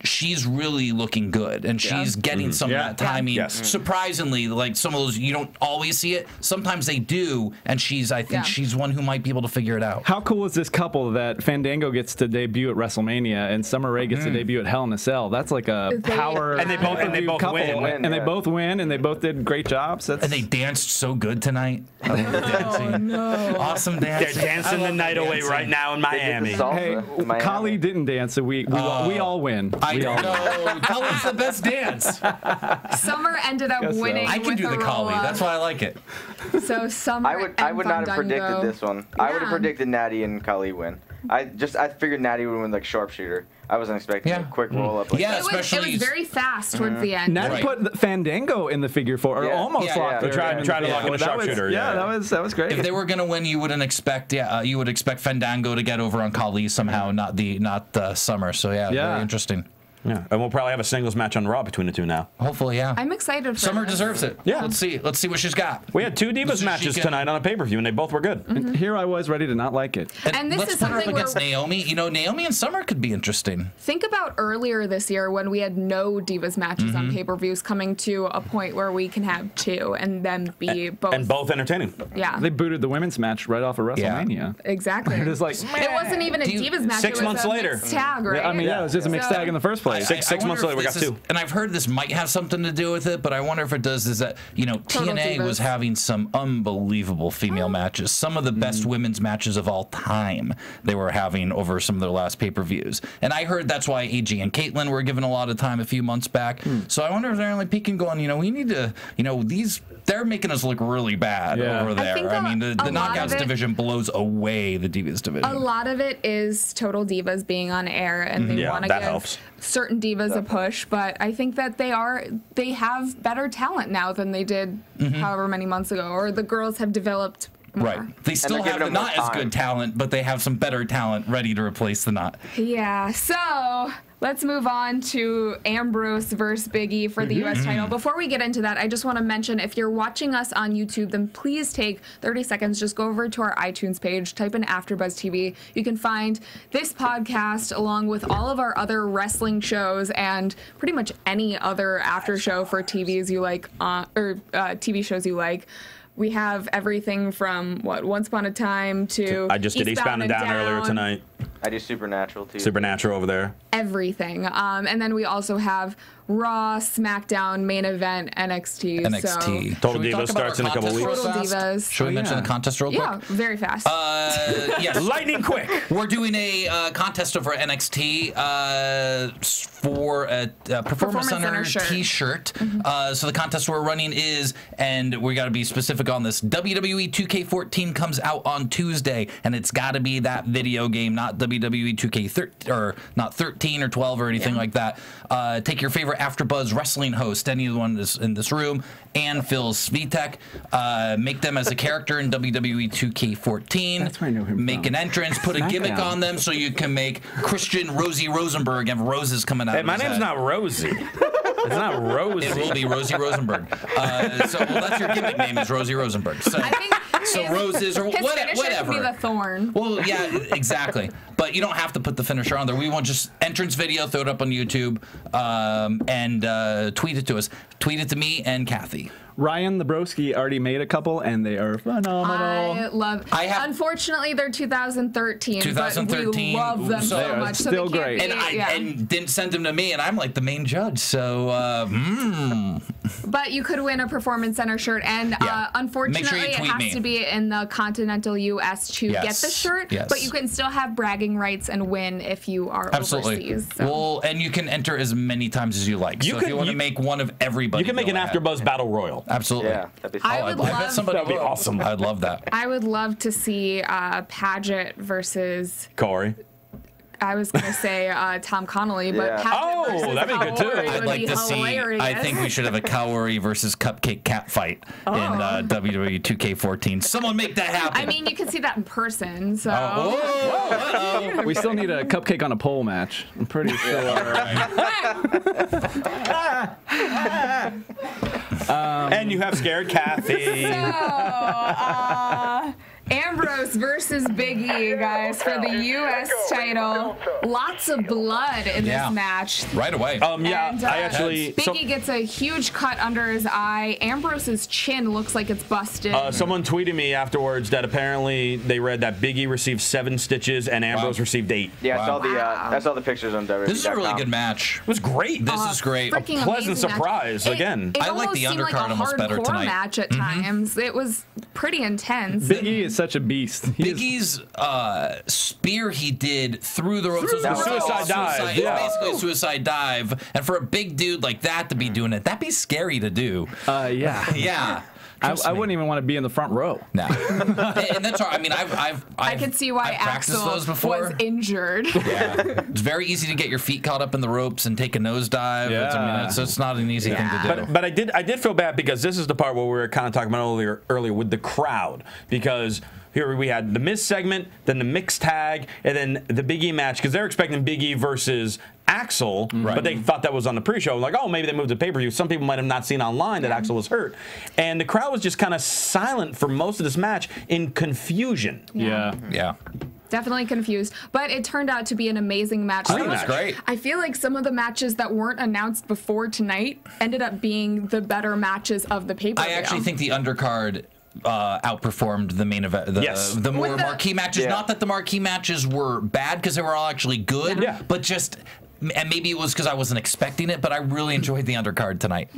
Speaker 2: she's really looking good, and she's getting some
Speaker 7: Yeah.
Speaker 2: of that timing.
Speaker 7: Yes.
Speaker 2: Surprisingly, like some of those, you don't always see it. Sometimes they do, and she's. I think
Speaker 3: Yeah.
Speaker 2: she's one who might be able to figure it out.
Speaker 5: How cool is this couple that Fandango gets to debut at WrestleMania and Summer Rae gets to mm-hmm. debut at Hell in a Cell? That's like a
Speaker 3: They-
Speaker 5: power
Speaker 7: And they both- and they both
Speaker 5: couple,
Speaker 7: win.
Speaker 5: and they
Speaker 6: Yeah.
Speaker 5: both win, and they both did great jobs. That's
Speaker 2: and they danced so good tonight. I love the dancing.
Speaker 7: They're
Speaker 2: dancing.
Speaker 7: dancing the
Speaker 2: love
Speaker 7: night away
Speaker 2: dancing.
Speaker 7: right now in
Speaker 6: They did the
Speaker 7: Miami.
Speaker 6: salsa
Speaker 5: Hey,
Speaker 6: in Miami.
Speaker 5: Khali didn't dance, so we we, we all win.
Speaker 2: I
Speaker 5: we all win.
Speaker 2: know. Tell us the best [LAUGHS] dance.
Speaker 3: Summer ended up
Speaker 5: Guess so.
Speaker 3: winning.
Speaker 2: I can
Speaker 3: with
Speaker 2: do the
Speaker 3: a
Speaker 2: That's why I like it.
Speaker 3: So Summer.
Speaker 6: I would I would not have predicted this one. I would have predicted Natty and Khali win. I just I figured Natty would win like sharpshooter. I wasn't expecting
Speaker 2: Yeah.
Speaker 6: a quick roll up. Like
Speaker 2: Yeah,
Speaker 6: that.
Speaker 3: It was, it was very fast towards the end.
Speaker 5: Natty
Speaker 2: Right.
Speaker 5: put Fandango in the figure four, or
Speaker 6: Yeah.
Speaker 5: almost
Speaker 2: Yeah,
Speaker 5: locked
Speaker 2: yeah.
Speaker 5: her
Speaker 7: They tried-
Speaker 5: in
Speaker 7: tried to
Speaker 5: the
Speaker 7: lock in a
Speaker 5: four. That was-
Speaker 7: sharpshooter,
Speaker 5: Yeah,
Speaker 7: yeah.
Speaker 5: that was that was great.
Speaker 2: if they were gonna win, you wouldn't expect. Yeah, uh, you would expect Fandango to get over on Khali somehow, not the not the Summer. So yeah,
Speaker 5: Yeah.
Speaker 2: very interesting.
Speaker 7: Yeah, and we'll probably have a singles match on Raw between the two now.
Speaker 2: Hopefully, yeah.
Speaker 3: I'm excited for
Speaker 2: Summer
Speaker 3: this.
Speaker 2: deserves it.
Speaker 7: Yeah.
Speaker 2: let's see. Let's see what she's got.
Speaker 7: We had two Divas
Speaker 2: She
Speaker 7: matches
Speaker 2: can-
Speaker 7: tonight on a pay per view, and they both were good.
Speaker 5: And here I was ready to not like it.
Speaker 3: And this
Speaker 2: let's
Speaker 3: is
Speaker 2: put her up
Speaker 3: something
Speaker 2: against
Speaker 3: where-
Speaker 2: Naomi. You know, Naomi and Summer could be interesting.
Speaker 3: Think about earlier this year when we had no Divas matches on
Speaker 2: Mm-hmm.
Speaker 3: pay per views coming to a point where we can have two and then be both.
Speaker 7: And both entertaining.
Speaker 3: Yeah.
Speaker 5: They booted the women's match right off of WrestleMania.
Speaker 3: exactly. [LAUGHS]
Speaker 5: They're just like,
Speaker 3: it wasn't even a Divas match.
Speaker 7: Six
Speaker 3: it was
Speaker 7: months
Speaker 3: a
Speaker 7: later.
Speaker 3: mixed Tag, right?
Speaker 5: I mean, yeah, it was just a mixed
Speaker 3: So-
Speaker 5: tag in the first place.
Speaker 7: Six- six
Speaker 2: wonder
Speaker 7: months
Speaker 2: if
Speaker 7: later, we
Speaker 2: this
Speaker 7: got
Speaker 2: is-
Speaker 7: two.
Speaker 2: And I've heard this might have something to do with it, but I wonder if it does. Is that you know
Speaker 3: Total
Speaker 2: TNA was having some unbelievable female oh. matches, some of the best mm. women's matches of all time. They were having over some of their last pay per views, and I heard that's why AJ and Kaitlyn were given a lot of time a few months back. Hmm. So I wonder if they're only peeking, going, you know, we need to, you know, these. They're making us look really bad
Speaker 5: Yeah.
Speaker 2: over there.
Speaker 3: I,
Speaker 2: I
Speaker 3: a-
Speaker 2: mean, the, the knockouts
Speaker 3: it-
Speaker 2: division blows away the Divas division.
Speaker 3: A lot of it is Total Divas being on air, and they
Speaker 7: Mm-hmm. Yeah,
Speaker 3: want to
Speaker 7: that
Speaker 3: give
Speaker 7: helps.
Speaker 3: certain divas a push. But I think that they are they have better talent now than they did however many months ago, or the girls have developed. More.
Speaker 2: Right. They still have the
Speaker 6: them more
Speaker 2: not as good talent, but they have some better talent ready to replace the not.
Speaker 3: Yeah. So let's move on to Ambrose versus Biggie for the U.S. title. Before we get into that, I just want to mention if you're watching us on YouTube, then please take 30 seconds. Just go over to our iTunes page, type in AfterBuzz TV. You can find this podcast along with all of our other wrestling shows and pretty much any other after show for TVs you like, uh, or uh, TV shows you like. We have everything from what Once Upon a Time to
Speaker 7: I just did Eastbound and Down, earlier tonight.
Speaker 6: I do Supernatural too.
Speaker 7: Supernatural over there.
Speaker 3: everything. Um, and then we also have Raw, SmackDown, main event, NXT.
Speaker 2: NXT.
Speaker 3: So
Speaker 7: Total Divas starts in a couple weeks.
Speaker 3: Total? Divas.
Speaker 2: Should we
Speaker 5: Oh,
Speaker 2: mention
Speaker 5: yeah.
Speaker 2: the contest real quick?
Speaker 3: yeah, very fast.
Speaker 2: Uh, [LAUGHS] yes.
Speaker 7: Lightning quick.
Speaker 2: We're doing a uh, contest over NXT uh, for a, uh Performance,
Speaker 3: Performance
Speaker 2: Center,
Speaker 3: Center shirt.
Speaker 2: T-shirt. Uh, so the contest we're running is, and we got to be specific on this. WWE 2K14 comes out on Tuesday, and it's got to be that video game, not WWE 2K13 or not 13 or 12 or anything
Speaker 3: Yeah.
Speaker 2: like that. Uh, take your favorite AfterBuzz wrestling host, anyone in this, in this room, and Phil Svitek. Uh, make them as a character in WWE 2K14.
Speaker 5: That's where I know him
Speaker 2: Make
Speaker 5: from.
Speaker 2: an entrance, put a gimmick on them so you can make Christian Rosie Rosenberg have roses coming out.
Speaker 7: Hey,
Speaker 2: of
Speaker 7: my
Speaker 2: his
Speaker 7: name's
Speaker 2: head.
Speaker 7: not Rosie. It's not Rosie.
Speaker 2: It will be Rosie Rosenberg. Uh, so well, that's your gimmick name is Rosie Rosenberg. So,
Speaker 3: I think
Speaker 2: so roses or what, whatever.
Speaker 3: Be the thorn.
Speaker 2: Well, yeah, exactly. But you don't have to put the finisher on there. We want just entrance video, throw it up on YouTube, um, and uh, tweet it to us. Tweet it to me and Cathy.
Speaker 5: Ryan the Broski already made a couple, and they are phenomenal.
Speaker 3: I love.
Speaker 2: I have-
Speaker 3: Unfortunately, they're 2013. But
Speaker 2: 2013,
Speaker 3: we love them
Speaker 2: so-
Speaker 3: so
Speaker 5: They are
Speaker 3: much. so
Speaker 5: still
Speaker 3: they can't
Speaker 5: great.
Speaker 3: Be,
Speaker 2: and I
Speaker 3: yeah.
Speaker 2: and didn't send them to me, and I'm like the main judge. So, uh, mm,
Speaker 3: But you could win a performance center shirt, and
Speaker 2: Yeah.
Speaker 3: uh, unfortunately,
Speaker 2: sure
Speaker 3: it has
Speaker 2: me.
Speaker 3: to be in the continental U.S. to get the shirt.
Speaker 2: Yes.
Speaker 3: But you can still have bragging rights and win if you are
Speaker 2: absolutely.
Speaker 3: overseas. so.
Speaker 2: Well, and you can enter as many times as you like.
Speaker 7: You
Speaker 2: so
Speaker 7: can-
Speaker 2: if you want to make one of everybody,
Speaker 7: You can make an
Speaker 2: ahead.
Speaker 7: AfterBuzz Battle Royal.
Speaker 2: Absolutely.
Speaker 6: Yeah, that'd be
Speaker 3: I
Speaker 6: fun.
Speaker 3: would
Speaker 2: I bet
Speaker 3: love-
Speaker 2: somebody
Speaker 7: That'd be awesome.
Speaker 2: I'd love that.
Speaker 3: I would love to see uh, Paget versus.
Speaker 7: Corey.
Speaker 3: I was gonna say uh, Tom Connolly, but
Speaker 6: Yeah.
Speaker 3: Paget
Speaker 7: Oh,
Speaker 3: versus
Speaker 7: that'd be good, too.
Speaker 2: I'd like
Speaker 3: be
Speaker 2: to see. I think we should have a Cowrie versus Cupcake Cat fight in uh, WWE 2K14. Someone make that happen.
Speaker 3: I mean, you can see that in person. So.
Speaker 2: Oh, whoa,
Speaker 5: We still need a cupcake on a pole match. I'm pretty sure. [LAUGHS]
Speaker 7: and you have Scared Cathy.
Speaker 3: So, uh, Ambrose versus Big E, guys, for the U.S. title. Lots of blood in
Speaker 2: Yeah.
Speaker 3: this match.
Speaker 2: right away.
Speaker 7: Um, yeah,
Speaker 3: And, uh,
Speaker 7: I actually.
Speaker 3: Big
Speaker 7: so-
Speaker 3: E gets a huge cut under his eye. Ambrose's chin looks like it's busted.
Speaker 7: Uh, someone tweeted me afterwards that apparently they read that Biggie received seven stitches and Ambrose
Speaker 2: Wow.
Speaker 7: received eight.
Speaker 6: Yeah, I saw the
Speaker 3: Wow.
Speaker 6: uh, I saw the pictures on WWE.
Speaker 2: this is a really good match.
Speaker 7: It was great.
Speaker 2: This is great.
Speaker 3: A
Speaker 7: pleasant
Speaker 3: amazing match.
Speaker 7: surprise,
Speaker 3: It-
Speaker 7: again.
Speaker 3: It,
Speaker 2: I like
Speaker 3: almost
Speaker 2: the
Speaker 3: seemed like
Speaker 2: undercard
Speaker 3: a
Speaker 2: almost better
Speaker 3: hardcore
Speaker 2: tonight.
Speaker 3: match at times. It was pretty intense.
Speaker 5: Big E is such a beast. He Big
Speaker 2: E's uh, spear he did through the ropes was
Speaker 6: the
Speaker 2: a
Speaker 6: ropes.
Speaker 7: Suicide dive,
Speaker 2: Suicide,
Speaker 7: yeah.
Speaker 2: basically a suicide dive. And for a big dude like that to be doing it, that'd be scary to do.
Speaker 5: uh, yeah. [LAUGHS]
Speaker 2: Yeah.
Speaker 5: I, I wouldn't even want to be in the front row.
Speaker 2: No. and, and that's all. I mean, I've, I've,
Speaker 3: I
Speaker 2: I've
Speaker 3: could see why
Speaker 2: I've
Speaker 3: Axel
Speaker 2: those before.
Speaker 3: was injured.
Speaker 2: yeah. [LAUGHS] It's very easy to get your feet caught up in the ropes and take a nosedive. It's, I mean,
Speaker 5: Yeah.
Speaker 2: it's, it's not an easy thing to do.
Speaker 7: But but I did I did feel bad because this is the part where we were kind of talking about earlier earlier with the crowd because here we had the Miz segment, then the mixed tag, and then the Big E match because they're expecting Big E versus Axel, mm-hmm. but they thought that was on the pre-show. Like, oh, maybe they moved the pay-per-view. Some people might have not seen online that Axel was hurt, and the crowd was just kind of silent for most of this match in confusion.
Speaker 5: Yeah.
Speaker 2: yeah.
Speaker 3: Definitely confused, but it turned out to be an amazing match.
Speaker 7: Great
Speaker 3: Some of-
Speaker 2: Great.
Speaker 3: I feel like some of the matches that weren't announced before tonight ended up being the better matches of the pay per
Speaker 2: I actually think the undercard uh, outperformed the main event. The,
Speaker 7: Yes.
Speaker 2: the more
Speaker 3: the-
Speaker 2: marquee matches.
Speaker 6: Yeah.
Speaker 2: Not that the marquee matches were bad because they were all actually good.
Speaker 7: Yeah.
Speaker 2: But just. And maybe it was because I wasn't expecting it, but I really enjoyed the undercard tonight.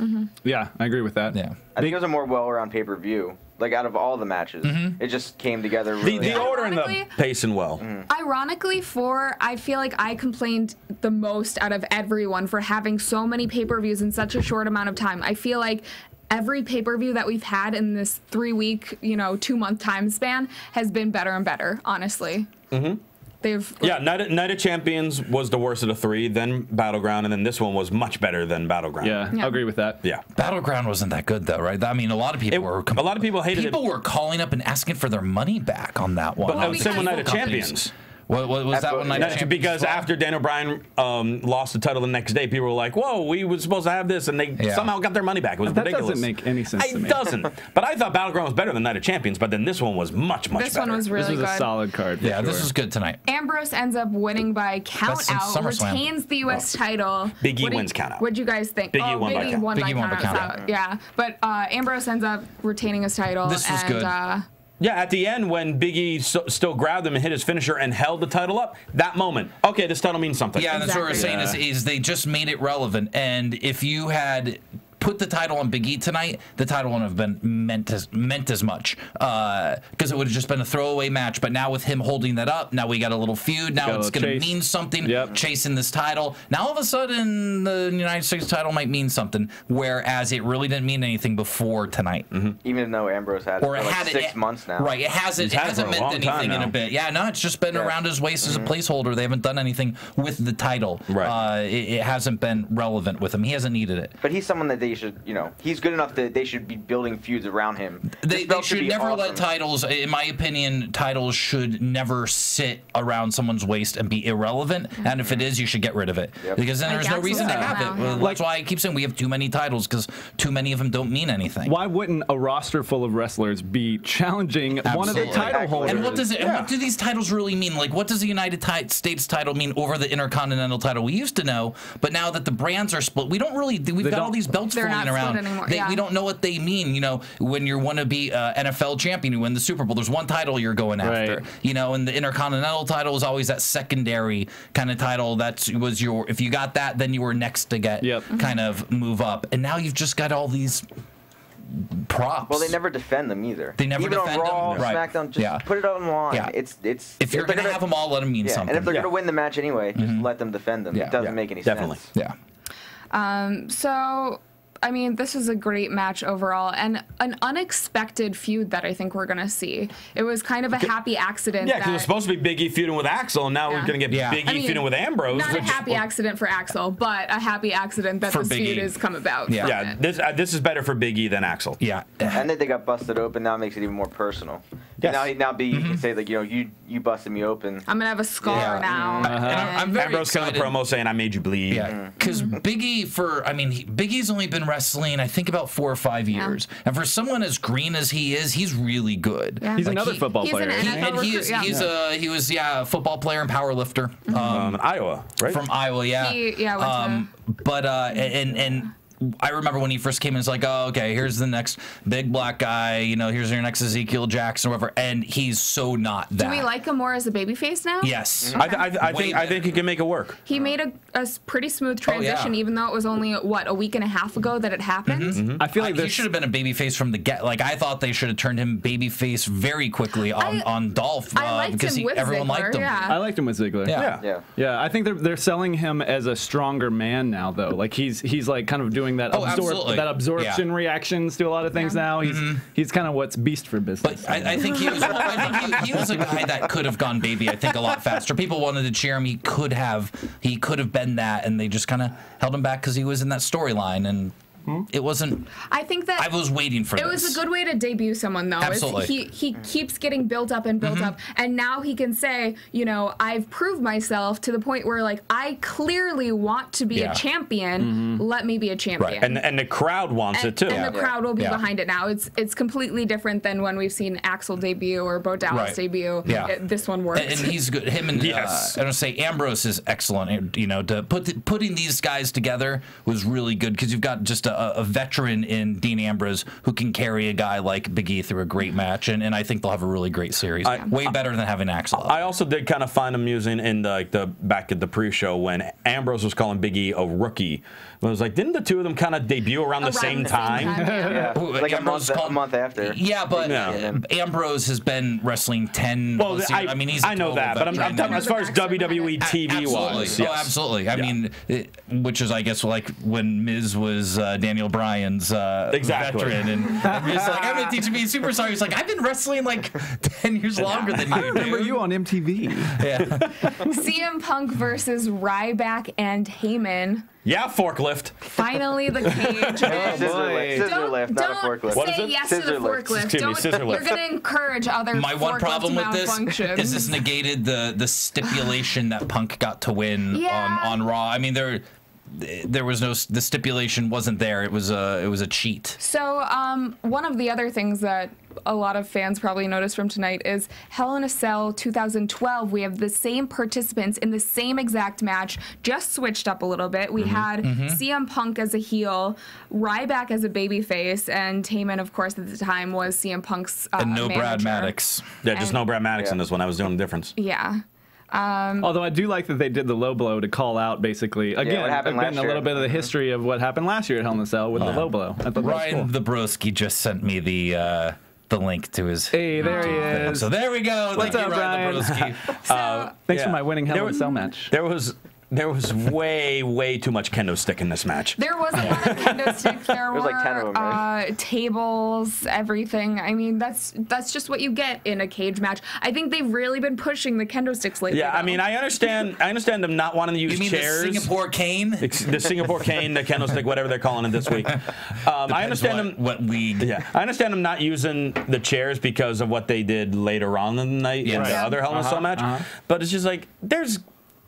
Speaker 5: Yeah, I agree with that.
Speaker 2: Yeah.
Speaker 6: I think it was a more well-round pay-per-view. Like out of all the matches,
Speaker 2: Mm-hmm.
Speaker 6: it just came together
Speaker 7: The,
Speaker 6: really.
Speaker 7: the
Speaker 6: well.
Speaker 7: order and the pacing well.
Speaker 3: Ironically, for I feel like I complained the most out of everyone for having so many pay per views in such a short amount of time. I feel like every pay per view that we've had in this three week, you know, two month time span has been better and better. Honestly, mm-hmm. they've
Speaker 7: Yeah, Night of, Night of Champions was the worst of the three, then Battleground, and then this one was much better than Battleground.
Speaker 5: Yeah,
Speaker 3: Yeah.
Speaker 5: I agree with that.
Speaker 7: Yeah.
Speaker 2: Battleground wasn't that good though, right? I mean, a lot of people
Speaker 7: It-
Speaker 2: were.
Speaker 7: a lot of people hated it.
Speaker 2: People were calling up and asking for their money back on that one.
Speaker 7: But I was saying
Speaker 3: because-
Speaker 7: Night of
Speaker 2: Companies.
Speaker 7: Champions.
Speaker 2: What, what was that one?
Speaker 6: what-
Speaker 2: Night of
Speaker 6: Night-
Speaker 2: Champions
Speaker 7: Because
Speaker 2: was?
Speaker 7: after Daniel Bryan um, lost the title the next day, people were like, "Whoa, we were supposed to have this," and they
Speaker 2: Yeah.
Speaker 7: somehow got their money back. It was
Speaker 5: That
Speaker 7: ridiculous.
Speaker 5: doesn't make any sense
Speaker 7: It
Speaker 5: to me.
Speaker 7: doesn't. [LAUGHS] But I thought Battleground was better than Night of Champions, but then this one was much, much
Speaker 3: this
Speaker 7: better.
Speaker 3: one was really
Speaker 5: This was
Speaker 3: good.
Speaker 5: a solid card. for
Speaker 2: yeah, this
Speaker 5: sure.
Speaker 2: was good tonight.
Speaker 3: Ambrose ends up winning by count
Speaker 2: since
Speaker 3: out,
Speaker 2: SummerSlam.
Speaker 3: retains the U.S. title.
Speaker 7: Big E
Speaker 3: What do you-
Speaker 7: wins count out.
Speaker 3: What'd you guys think?
Speaker 7: Big E
Speaker 3: oh,
Speaker 7: won by
Speaker 3: Big E
Speaker 7: count.
Speaker 3: won by
Speaker 2: won by
Speaker 3: count out. Yeah, but uh, Ambrose ends up retaining his title.
Speaker 2: This was
Speaker 3: and,
Speaker 2: good.
Speaker 3: Uh,
Speaker 7: Yeah, at the end when Biggie so, still grabbed him and hit his finisher and held the title up, that moment, okay, this title means something.
Speaker 2: Yeah, and that's what we're saying
Speaker 3: Exactly.
Speaker 2: is, is they just made it relevant. And if you had put the title on Big E tonight, the title wouldn't have been meant as meant as much uh, because it would have just been a throwaway match. But now with him holding that up, now we got a little feud. Now
Speaker 5: Got
Speaker 2: it's going to mean something.
Speaker 5: Yep.
Speaker 2: Chasing this title. Now all of a sudden the United States title might mean something, whereas it really didn't mean anything before tonight. Mm-hmm.
Speaker 6: Even though Ambrose had it
Speaker 2: Or
Speaker 6: for
Speaker 2: it
Speaker 6: like
Speaker 2: had
Speaker 6: six
Speaker 2: it,
Speaker 6: months now.
Speaker 2: Right, it hasn't. It hasn't meant anything in a bit. Yeah, no, it's just been
Speaker 6: Yeah.
Speaker 2: around his waist as a mm-hmm. placeholder. They haven't done anything with the title.
Speaker 7: Right.
Speaker 2: Uh, it, it hasn't been relevant with him. He hasn't needed it.
Speaker 6: But he's someone that they should, you know, he's good enough that they should be building feuds around him.
Speaker 2: They, they
Speaker 6: belt
Speaker 2: should never
Speaker 6: awesome.
Speaker 2: let titles, in my opinion, titles should never sit around someone's waist and be irrelevant. And if it is, you should get rid of it.
Speaker 6: Yep.
Speaker 2: Because then
Speaker 3: Like
Speaker 2: there's no reason to have it. Well,
Speaker 3: yeah.
Speaker 2: That's why I keep saying we have too many titles because too many of them don't mean anything.
Speaker 5: Why wouldn't a roster full of wrestlers be challenging one of the title holders?
Speaker 2: And what does it? And what do these titles really mean? Like, what does the United States title mean over the Intercontinental title? We used to know, but now that the brands are split, we don't really. We've
Speaker 5: They
Speaker 2: got all these belts
Speaker 3: They're They're
Speaker 2: fooling
Speaker 3: not
Speaker 2: around.
Speaker 3: split anymore,
Speaker 2: They-
Speaker 3: yeah.
Speaker 2: We don't know what they mean. You know, when you want to be uh, NFL champion, you win the Super Bowl. There's one title you're going after.
Speaker 5: Right.
Speaker 2: You know, and the Intercontinental title is always that secondary kind of title. That was your. If you got that, then you were next to get
Speaker 5: Yep. Mm-hmm.
Speaker 2: kind of move up. And now you've just got all these props.
Speaker 6: Well, they never defend them either.
Speaker 2: They never
Speaker 6: Even
Speaker 2: defend
Speaker 6: on Raw,
Speaker 2: them. Right.
Speaker 6: SmackDown, just
Speaker 2: Yeah.
Speaker 6: put it on the line.
Speaker 2: Yeah.
Speaker 6: It's it's.
Speaker 2: If you're
Speaker 6: they're
Speaker 2: gonna have them all, let them mean
Speaker 6: yeah,
Speaker 2: something.
Speaker 6: and if they're
Speaker 7: Yeah.
Speaker 6: gonna win the match anyway, just mm-hmm. let them defend them.
Speaker 2: Yeah.
Speaker 6: It doesn't
Speaker 7: Yeah,
Speaker 6: make any
Speaker 7: definitely.
Speaker 6: sense. Definitely.
Speaker 2: Yeah.
Speaker 3: Um, so, I mean, this was a great match overall and an unexpected feud that I think we're going to see. It was kind of a happy accident.
Speaker 7: Yeah, because it was supposed to be Big E feuding with Axel, and now we're going to get
Speaker 2: Yeah.
Speaker 7: Big E
Speaker 2: I
Speaker 3: mean,
Speaker 7: feuding with Ambrose.
Speaker 3: Not a
Speaker 7: which-
Speaker 3: happy accident for Axel, but a happy accident that
Speaker 2: For
Speaker 3: this
Speaker 2: Big
Speaker 3: feud
Speaker 2: E.
Speaker 3: has come about.
Speaker 2: Yeah.
Speaker 7: Yeah, this uh, this is better for Big E than Axel.
Speaker 2: Yeah.
Speaker 6: And then they got busted open. Now it makes it even more personal.
Speaker 7: Yes.
Speaker 6: Now, now Big
Speaker 2: Mm-hmm.
Speaker 6: E can say like, you know, you you busted me open.
Speaker 3: I'm gonna have a scar
Speaker 2: Yeah.
Speaker 3: now.
Speaker 2: And I'm, I'm very
Speaker 7: Ambrose cut a
Speaker 2: excited.
Speaker 7: promo saying, "I made you bleed."
Speaker 2: Yeah, because Biggie for I mean he, Big E's only been wrestling I think about four or five years, and for someone as green as he is, he's really good.
Speaker 3: Yeah.
Speaker 5: He's
Speaker 2: Like,
Speaker 5: another
Speaker 2: he-
Speaker 5: football
Speaker 3: he's
Speaker 5: player.
Speaker 3: an
Speaker 5: isn't
Speaker 2: He,
Speaker 5: he?
Speaker 2: And he is,
Speaker 3: yeah.
Speaker 2: he's a he was yeah a football player and power lifter um,
Speaker 7: Um, Iowa, right?
Speaker 2: from Iowa. Yeah,
Speaker 3: He- yeah, went to-
Speaker 2: um, but uh, and and. I remember when he first came in, it's like, oh, okay, here's the next big black guy. You know, here's your next Ezekiel Jackson or whatever. And he's so not that.
Speaker 3: Do we like him more as a babyface now?
Speaker 2: Yes.
Speaker 7: I, th- I, th- I
Speaker 2: Way
Speaker 7: think I think he can make it work.
Speaker 3: He made a pretty smooth
Speaker 2: Oh, yeah.
Speaker 3: transition, even though it was only what a week and a half ago that it happened.
Speaker 2: Mm-hmm.
Speaker 5: I feel like
Speaker 2: he
Speaker 5: this
Speaker 2: should have been a babyface from the get. Like I thought they should have turned him babyface very quickly on,
Speaker 3: I-
Speaker 2: on Dolph
Speaker 3: I
Speaker 2: uh,
Speaker 3: liked
Speaker 2: because
Speaker 3: him
Speaker 2: he,
Speaker 3: with
Speaker 2: everyone
Speaker 3: Ziggler,
Speaker 2: liked him.
Speaker 3: yeah.
Speaker 5: I liked him with Ziggler.
Speaker 2: Yeah.
Speaker 7: Yeah.
Speaker 6: Yeah.
Speaker 5: Yeah, I think they're they're selling him as a stronger man now, though. Like he's he's like kind of doing that
Speaker 2: Oh, absolutely.
Speaker 5: that absorption reactions to a lot of things
Speaker 3: Yeah.
Speaker 5: now. He's mm-hmm. he's kind of what's beast for business.
Speaker 2: But I, I think he was. I think he, he was a guy that could have gone baby. I think a lot faster. People wanted to cheer him. He could have. He could have been that, and they just kind of held him back because he was in that storyline, and it wasn't.
Speaker 3: I think that
Speaker 2: I was waiting for
Speaker 3: It
Speaker 2: this.
Speaker 3: was a good way to debut someone, though. is
Speaker 2: Absolutely.
Speaker 3: He he keeps getting built up and built
Speaker 2: Mm-hmm.
Speaker 3: up, and now he can say, you know, I've proved myself to the point where like I clearly want to be
Speaker 2: Yeah.
Speaker 3: a champion. Let me be a champion.
Speaker 2: Right.
Speaker 7: And and the crowd wants
Speaker 3: and,
Speaker 7: it too.
Speaker 3: and the crowd will be
Speaker 2: Yeah.
Speaker 3: behind it now. It's it's completely different than when we've seen Axel debut or Bo Dallas
Speaker 2: Right.
Speaker 3: debut.
Speaker 2: Yeah.
Speaker 3: It- this one works.
Speaker 2: And, and he's good. Him and [LAUGHS]
Speaker 7: Yes.
Speaker 2: uh, I don't say Ambrose is excellent. You know, to put the, putting these guys together was really good because you've got just a, a veteran in Dean Ambrose who can carry a guy like Big E through a great match, and, and I think they'll have a really great series.
Speaker 7: I-
Speaker 2: Way better than having Axel.
Speaker 7: I also did kind of find amusing in the, like the back at the pre-show when Ambrose was calling Big E a rookie. It was like, didn't the two of them kind of debut around, the same
Speaker 3: the same
Speaker 7: time?
Speaker 3: yeah.
Speaker 6: Yeah.
Speaker 2: Ooh,
Speaker 6: like a
Speaker 2: Ambrose
Speaker 6: month, a month after.
Speaker 2: Yeah, but
Speaker 7: Yeah.
Speaker 2: uh, Ambrose has been wrestling ten.
Speaker 7: Well,
Speaker 2: plus
Speaker 7: I,
Speaker 2: years. I mean, he's. a
Speaker 7: I know that, but I'm. I'm talking as far as WWE TV
Speaker 2: absolutely.
Speaker 7: was.
Speaker 2: Oh, absolutely. I
Speaker 7: Yeah.
Speaker 2: mean, it, which is, I guess, like when Miz was uh, Daniel Bryan's uh,
Speaker 7: Exactly.
Speaker 2: veteran, and, and [LAUGHS] Miz like, "I'm gonna teach you to be a superstar." He's like, "I've been wrestling like [LAUGHS] ten years longer than you."
Speaker 5: I Remember
Speaker 2: dude."
Speaker 5: you on MTV?
Speaker 2: Yeah. [LAUGHS]
Speaker 3: CM Punk versus Ryback and Heyman.
Speaker 7: Yeah, forklift.
Speaker 3: Finally, the [LAUGHS] cage. and-
Speaker 6: Scissor lift, scissor
Speaker 3: don't
Speaker 6: lift, not a
Speaker 3: don't
Speaker 6: forklift.
Speaker 7: What is
Speaker 3: say
Speaker 7: it?
Speaker 3: yes to the
Speaker 6: lift.
Speaker 3: forklift.
Speaker 7: Excuse me,
Speaker 3: Don't,
Speaker 7: scissor
Speaker 3: you're going to encourage other
Speaker 2: My one
Speaker 3: forklift
Speaker 2: problem with this
Speaker 3: malfunctions.
Speaker 2: is this negated the the stipulation that Punk got to win
Speaker 3: Yeah.
Speaker 2: on, on Raw. I mean, there there was no the stipulation wasn't there. It was a it was a cheat.
Speaker 3: So, um, one of the other things that a lot of fans probably noticed from tonight is Hell in a Cell 2012. We have the same participants in the same exact match, just switched up a little bit.
Speaker 2: Mm-hmm.
Speaker 3: We had CM Punk as a heel, Ryback as a babyface, and Heyman, of course, at the time was CM Punk's uh,
Speaker 2: And no Brad. Maddox.
Speaker 7: Yeah, just
Speaker 3: And-
Speaker 7: no Brad Maddox in this one. I was doing the difference.
Speaker 3: Yeah.
Speaker 5: Although I do like that they did the low blow to call out basically again,
Speaker 6: what happened
Speaker 5: again
Speaker 6: last
Speaker 5: a
Speaker 6: year.
Speaker 5: little bit of the history of what happened last year at Hell in a Cell with the low blow. I thought that was
Speaker 2: Ryan
Speaker 5: cool.
Speaker 2: Zabroski just sent me the uh, the link to his.
Speaker 5: Hey, there he
Speaker 2: thing.
Speaker 5: is.
Speaker 2: So there we go.
Speaker 5: What's
Speaker 2: Thank
Speaker 5: up,
Speaker 2: you, Ryan
Speaker 5: Ryan?
Speaker 2: Zabroski.
Speaker 3: So, [LAUGHS] uh,
Speaker 5: Thanks
Speaker 7: Yeah.
Speaker 5: for my winning Hell
Speaker 7: There
Speaker 5: in a
Speaker 7: was-
Speaker 5: Cell match.
Speaker 7: There was there was [LAUGHS] way way too much kendo stick in this match.
Speaker 3: There was a lot of [LAUGHS] kendo stick. There
Speaker 6: was
Speaker 3: were
Speaker 6: like 10 of 'em, right?
Speaker 3: uh, tables, everything. I mean, that's that's just what you get in a cage match. I think they've really been pushing the kendo sticks lately.
Speaker 7: Yeah, I mean, I understand. I understand them not wanting to use
Speaker 2: You mean
Speaker 7: chairs.
Speaker 2: the Singapore cane?
Speaker 7: The Singapore cane, the kendo stick, whatever they're calling it this week. [LAUGHS] Um, I understand
Speaker 2: what,
Speaker 7: them.
Speaker 2: what league.
Speaker 7: Yeah, I understand them not using the chairs because of what they did later on in the night in
Speaker 2: Yes.
Speaker 7: the
Speaker 2: Yeah.
Speaker 7: other Hell in a Cell match. But it's just like there's.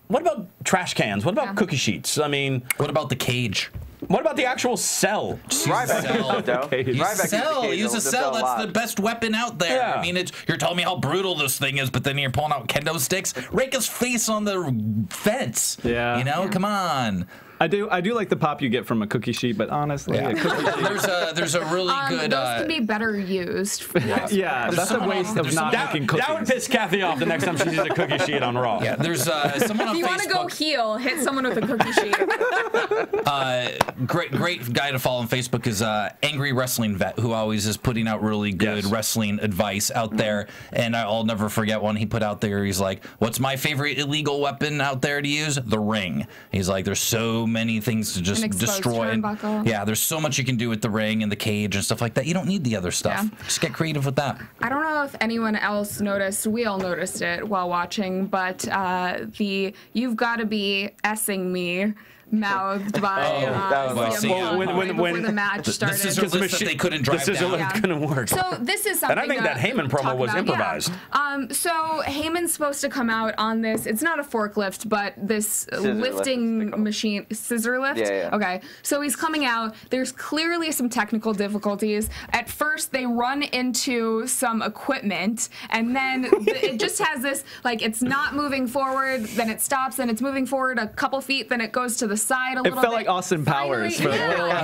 Speaker 7: What about trash cans? What about
Speaker 3: Yeah.
Speaker 7: cookie sheets? I mean,
Speaker 2: What about the cage?
Speaker 7: what about the actual cell?
Speaker 6: Ryback
Speaker 2: Cell.
Speaker 6: used.
Speaker 5: Okay.
Speaker 2: Use
Speaker 6: Ryback
Speaker 2: a cell.
Speaker 6: cage,
Speaker 2: Use a cell. That's the best weapon out there.
Speaker 7: Yeah.
Speaker 2: I mean, it's, you're telling me how brutal this thing is, but then you're pulling out kendo sticks. Rake his face on the fence.
Speaker 5: Yeah.
Speaker 2: You know, come on.
Speaker 5: I do I do like the pop you get from a cookie sheet, but honestly,
Speaker 2: Yeah.
Speaker 5: a cookie sheet. [LAUGHS]
Speaker 2: There's a there's a really
Speaker 3: Um,
Speaker 2: good.
Speaker 3: those
Speaker 2: Uh,
Speaker 3: could be better used.
Speaker 5: Yeah, that's a waste of not
Speaker 7: That,
Speaker 5: making cookies.
Speaker 7: that would piss Cathy off the next time she sees a cookie sheet on Raw.
Speaker 2: yeah, there's uh, [LAUGHS] someone on
Speaker 3: If you want to go
Speaker 2: Facebook.
Speaker 3: heel, hit someone with a cookie sheet. [LAUGHS]
Speaker 2: great great guy to follow on Facebook is uh, Angry Wrestling Vet, who always is putting out really good
Speaker 7: Yes.
Speaker 2: wrestling advice out there. And I'll never forget one he put out there. He's like, "What's my favorite illegal weapon out there to use? The ring." He's like, "There's so many things to just destroy."
Speaker 3: Turnbuckle.
Speaker 2: yeah, there's so much you can do with the ring and the cage and stuff like that. You don't need the other stuff.
Speaker 3: Yeah.
Speaker 2: Just get creative with that.
Speaker 3: I don't know if anyone else noticed. We all noticed it while watching, but uh, the "You've got to be essing me." Mouthed by
Speaker 2: Oh,
Speaker 3: uh,
Speaker 6: that was
Speaker 2: Well,
Speaker 3: CM
Speaker 2: see,
Speaker 3: Punk
Speaker 7: when- when-
Speaker 3: before
Speaker 7: when-
Speaker 3: the match
Speaker 2: The
Speaker 3: started.
Speaker 2: scissor lift that they couldn't drive
Speaker 7: scissor
Speaker 2: down.
Speaker 7: lift
Speaker 3: Yeah.
Speaker 7: couldn't work.
Speaker 3: So this is something.
Speaker 7: And I think that
Speaker 3: to
Speaker 7: Heyman promo was
Speaker 3: about, yeah.
Speaker 7: improvised.
Speaker 3: Um, so Heyman's supposed to come out on this. It's not a forklift, but this
Speaker 6: lift, they
Speaker 3: lifting
Speaker 6: call it.
Speaker 3: machine, scissor lift.
Speaker 6: Yeah, yeah.
Speaker 3: Okay. So he's coming out. There's clearly some technical difficulties. At first, they run into some equipment, and then [LAUGHS] the, it just has this like it's not moving forward. Then it stops, and it's moving forward a couple feet. Then it goes to the side a
Speaker 5: It
Speaker 3: little
Speaker 5: felt
Speaker 3: bit.
Speaker 5: like Austin Powers
Speaker 3: Finally-
Speaker 5: for a little
Speaker 3: yeah,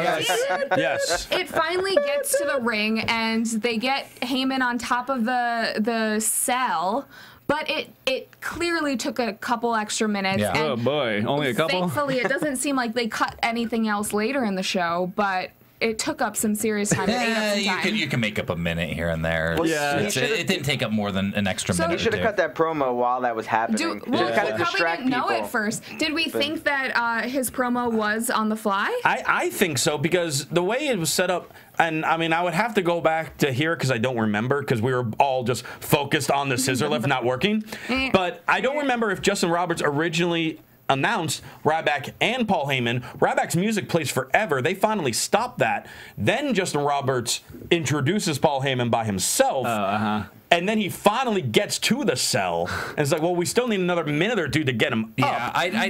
Speaker 5: while.
Speaker 7: yes.
Speaker 3: it finally gets to the ring and they get Heyman on top of the the cell. But it it clearly took a couple extra minutes.
Speaker 2: Yeah.
Speaker 5: Oh boy, only a couple.
Speaker 3: Thankfully, it doesn't seem like they cut anything else later in the show, but it took up some serious time. It ate up
Speaker 2: Yeah,
Speaker 3: some
Speaker 2: you
Speaker 3: time.
Speaker 2: can you can make up a minute here and there.
Speaker 6: Well,
Speaker 5: Yeah.
Speaker 2: It, it didn't take up more than an extra
Speaker 3: So-
Speaker 2: minute.
Speaker 6: He should have cut that promo while that was happening.
Speaker 3: Do, well,
Speaker 6: to
Speaker 3: we
Speaker 6: kind of
Speaker 3: probably didn't know
Speaker 6: people.
Speaker 3: at first. Did we think that uh, his promo was on the fly?
Speaker 7: I, I think so because the way it was set up, and I mean, I would have to go back to here because I don't remember because we were all just focused on the scissor lift not working. [LAUGHS] But I don't remember if Justin Roberts originally announced Ryback and Paul Heyman. Ryback's music plays forever. They finally stopped that. Then Justin Roberts introduces Paul Heyman by himself. Oh, uh-huh. And then he finally gets to the cell, and it's like, well, we still need another minute or two to get him
Speaker 2: Yeah,
Speaker 7: up.
Speaker 2: I, I,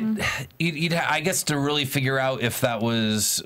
Speaker 2: you'd, you'd I guess to really figure out if that was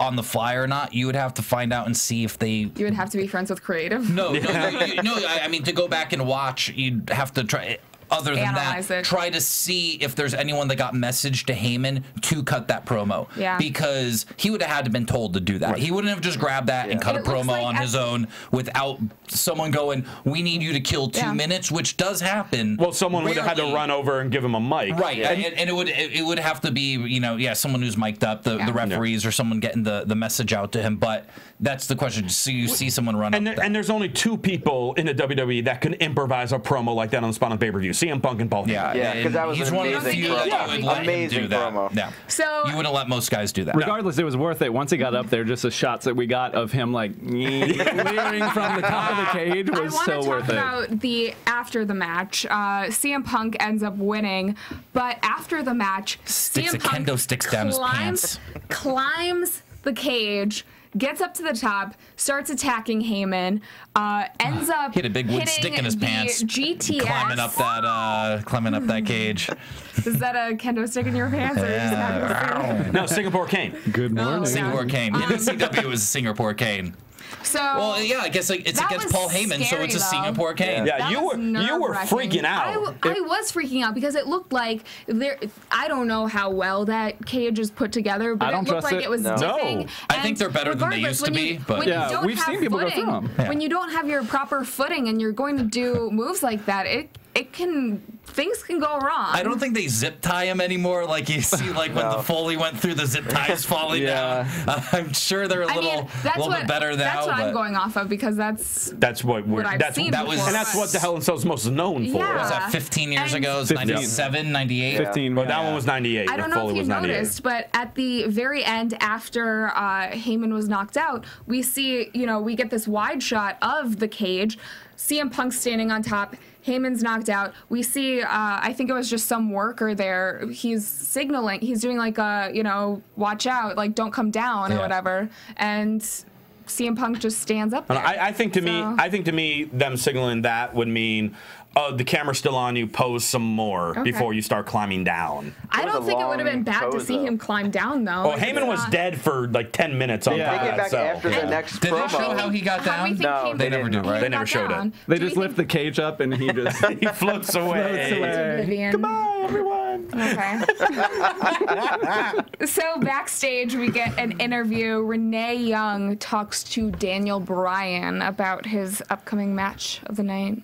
Speaker 2: on the fly or not, you would have to find out and see if they.
Speaker 3: You would have to be friends with creative.
Speaker 2: No, no, no, [LAUGHS] you- no, I, I mean to go back and watch, you'd have to try. Other than
Speaker 3: Analyze
Speaker 2: that,
Speaker 3: it.
Speaker 2: try to see if there's anyone that got messaged to Heyman to cut that promo.
Speaker 3: Yeah.
Speaker 2: Because he would have had to been told to do that. He wouldn't have just grabbed that and cut
Speaker 3: It
Speaker 2: a promo
Speaker 3: like
Speaker 2: on
Speaker 3: at-
Speaker 2: his own without someone going, "We need you to kill two
Speaker 3: Yeah.
Speaker 2: minutes," which does happen.
Speaker 7: Well, someone would have had to run over and give him a mic.
Speaker 2: Right, and, and it would it, it would have to be you know yeah someone who's mic'd up the,
Speaker 3: Yeah.
Speaker 2: the referees or someone getting the, the message out to him. But that's the question. So you see someone run
Speaker 7: And,
Speaker 2: up.
Speaker 7: there, and there's only two people in the WWE that can improvise a promo like that on the spot on pay per view: CM Punk and Paul. Heyman.
Speaker 2: yeah,
Speaker 6: Yeah, 'cause
Speaker 2: and
Speaker 6: that was
Speaker 2: he's
Speaker 6: an
Speaker 2: one of the
Speaker 3: amazing
Speaker 2: few
Speaker 3: promo.
Speaker 2: you would let him
Speaker 6: Amazing
Speaker 2: do that.
Speaker 6: promo.
Speaker 2: Yeah,
Speaker 3: So-
Speaker 2: you wouldn't let most guys do that.
Speaker 5: Regardless, it was worth it. Once he got up there, just the shots that we got of him like [LAUGHS] leering from the top of the cage was so worth it.
Speaker 3: I want to talk about the after the match. Uh, CM Punk ends up winning, but after the match,
Speaker 2: Sticks
Speaker 3: CM
Speaker 2: a
Speaker 3: Punk
Speaker 2: kendo sticks down his
Speaker 3: climbs, climbs the cage. Gets up to the top, starts attacking Heyman, uh, ends up
Speaker 2: He had a big wood
Speaker 3: hitting
Speaker 2: stick in his
Speaker 3: the
Speaker 2: pants,
Speaker 3: GTS.
Speaker 2: climbing up that uh, climbing up that cage. [LAUGHS]
Speaker 3: Is that a kendo stick in your pants? Or is
Speaker 7: No, Singapore cane.
Speaker 5: Good morning.
Speaker 3: yeah.
Speaker 2: Singapore cane. In the CW was Singapore Kane.
Speaker 3: So
Speaker 2: Well, yeah, I guess like, it's against Paul Heyman, so it's a
Speaker 3: though.
Speaker 2: Singapore Kane.
Speaker 7: Yeah,
Speaker 3: That
Speaker 7: you were you were
Speaker 3: nerve-wracking.
Speaker 7: freaking out.
Speaker 3: I was freaking out because it looked like there. I don't know how well that cage is put together, but
Speaker 5: I
Speaker 3: it
Speaker 5: don't
Speaker 3: looked like
Speaker 5: it.
Speaker 3: it, was
Speaker 6: No.
Speaker 3: dipping.
Speaker 7: No.
Speaker 2: I think they're better than they used to
Speaker 3: when you-
Speaker 2: be, but-
Speaker 5: Yeah, we've seen people go through them.
Speaker 2: Yeah.
Speaker 3: When you don't have your proper footing and you're going to do moves like that, it it can things can go wrong.
Speaker 2: I don't think they zip tie him anymore. Like you see, [LAUGHS] like when the Foley went through the zip ties [LAUGHS] falling
Speaker 5: Yeah.
Speaker 2: down. I'm sure they're a
Speaker 3: I
Speaker 2: little,
Speaker 3: mean, that's
Speaker 2: little
Speaker 3: what
Speaker 2: bit better now.
Speaker 3: that's what
Speaker 2: but
Speaker 3: I'm going off of because that's
Speaker 7: That's what we're.
Speaker 3: what I've
Speaker 7: that's
Speaker 3: seen
Speaker 2: that was-
Speaker 7: and that's what the Hell in Cell's most known for.
Speaker 3: Yeah.
Speaker 2: was that 15 years
Speaker 3: And-
Speaker 2: ago? It was
Speaker 5: 15.
Speaker 2: 97, 98.
Speaker 5: 15.
Speaker 7: But that one was 98.
Speaker 3: I don't know
Speaker 7: Foley
Speaker 3: if you noticed, but at the very end, after uh, Heyman was knocked out, we see, you know, we get this wide shot of the cage. CM Punk standing on top. Heyman's knocked out. We see, uh, I think it was just some worker there. He's signaling. He's doing like a, you know, watch out, like don't come down or whatever. And CM Punk just stands up there.
Speaker 7: I, I think to me, I think to me, them signaling that would mean, oh, the camera's still on you. Pose some more
Speaker 3: Okay.
Speaker 7: before you start climbing down.
Speaker 3: I don't think it would have been bad to see
Speaker 6: though.
Speaker 3: him climb down though.
Speaker 7: Oh,
Speaker 3: Like,
Speaker 7: Heyman was
Speaker 3: not-
Speaker 7: dead for like 10 minutes on
Speaker 5: Yeah.
Speaker 6: They
Speaker 7: of
Speaker 6: get
Speaker 7: that
Speaker 6: back
Speaker 7: cell.
Speaker 6: after the next
Speaker 2: Did they show how he got
Speaker 3: How do we
Speaker 2: down?
Speaker 6: No,
Speaker 3: Heyman-
Speaker 6: they
Speaker 2: never do, right?
Speaker 7: They never
Speaker 3: got
Speaker 7: showed it.
Speaker 5: They
Speaker 3: Do
Speaker 5: just lift the cage up and he just [LAUGHS]
Speaker 7: he floats away.
Speaker 5: floats away.
Speaker 3: Vivian.
Speaker 5: Goodbye, everyone.
Speaker 3: Okay. [LAUGHS] so backstage, we get an interview. Renee Young talks to Daniel Bryan about his upcoming match of the night.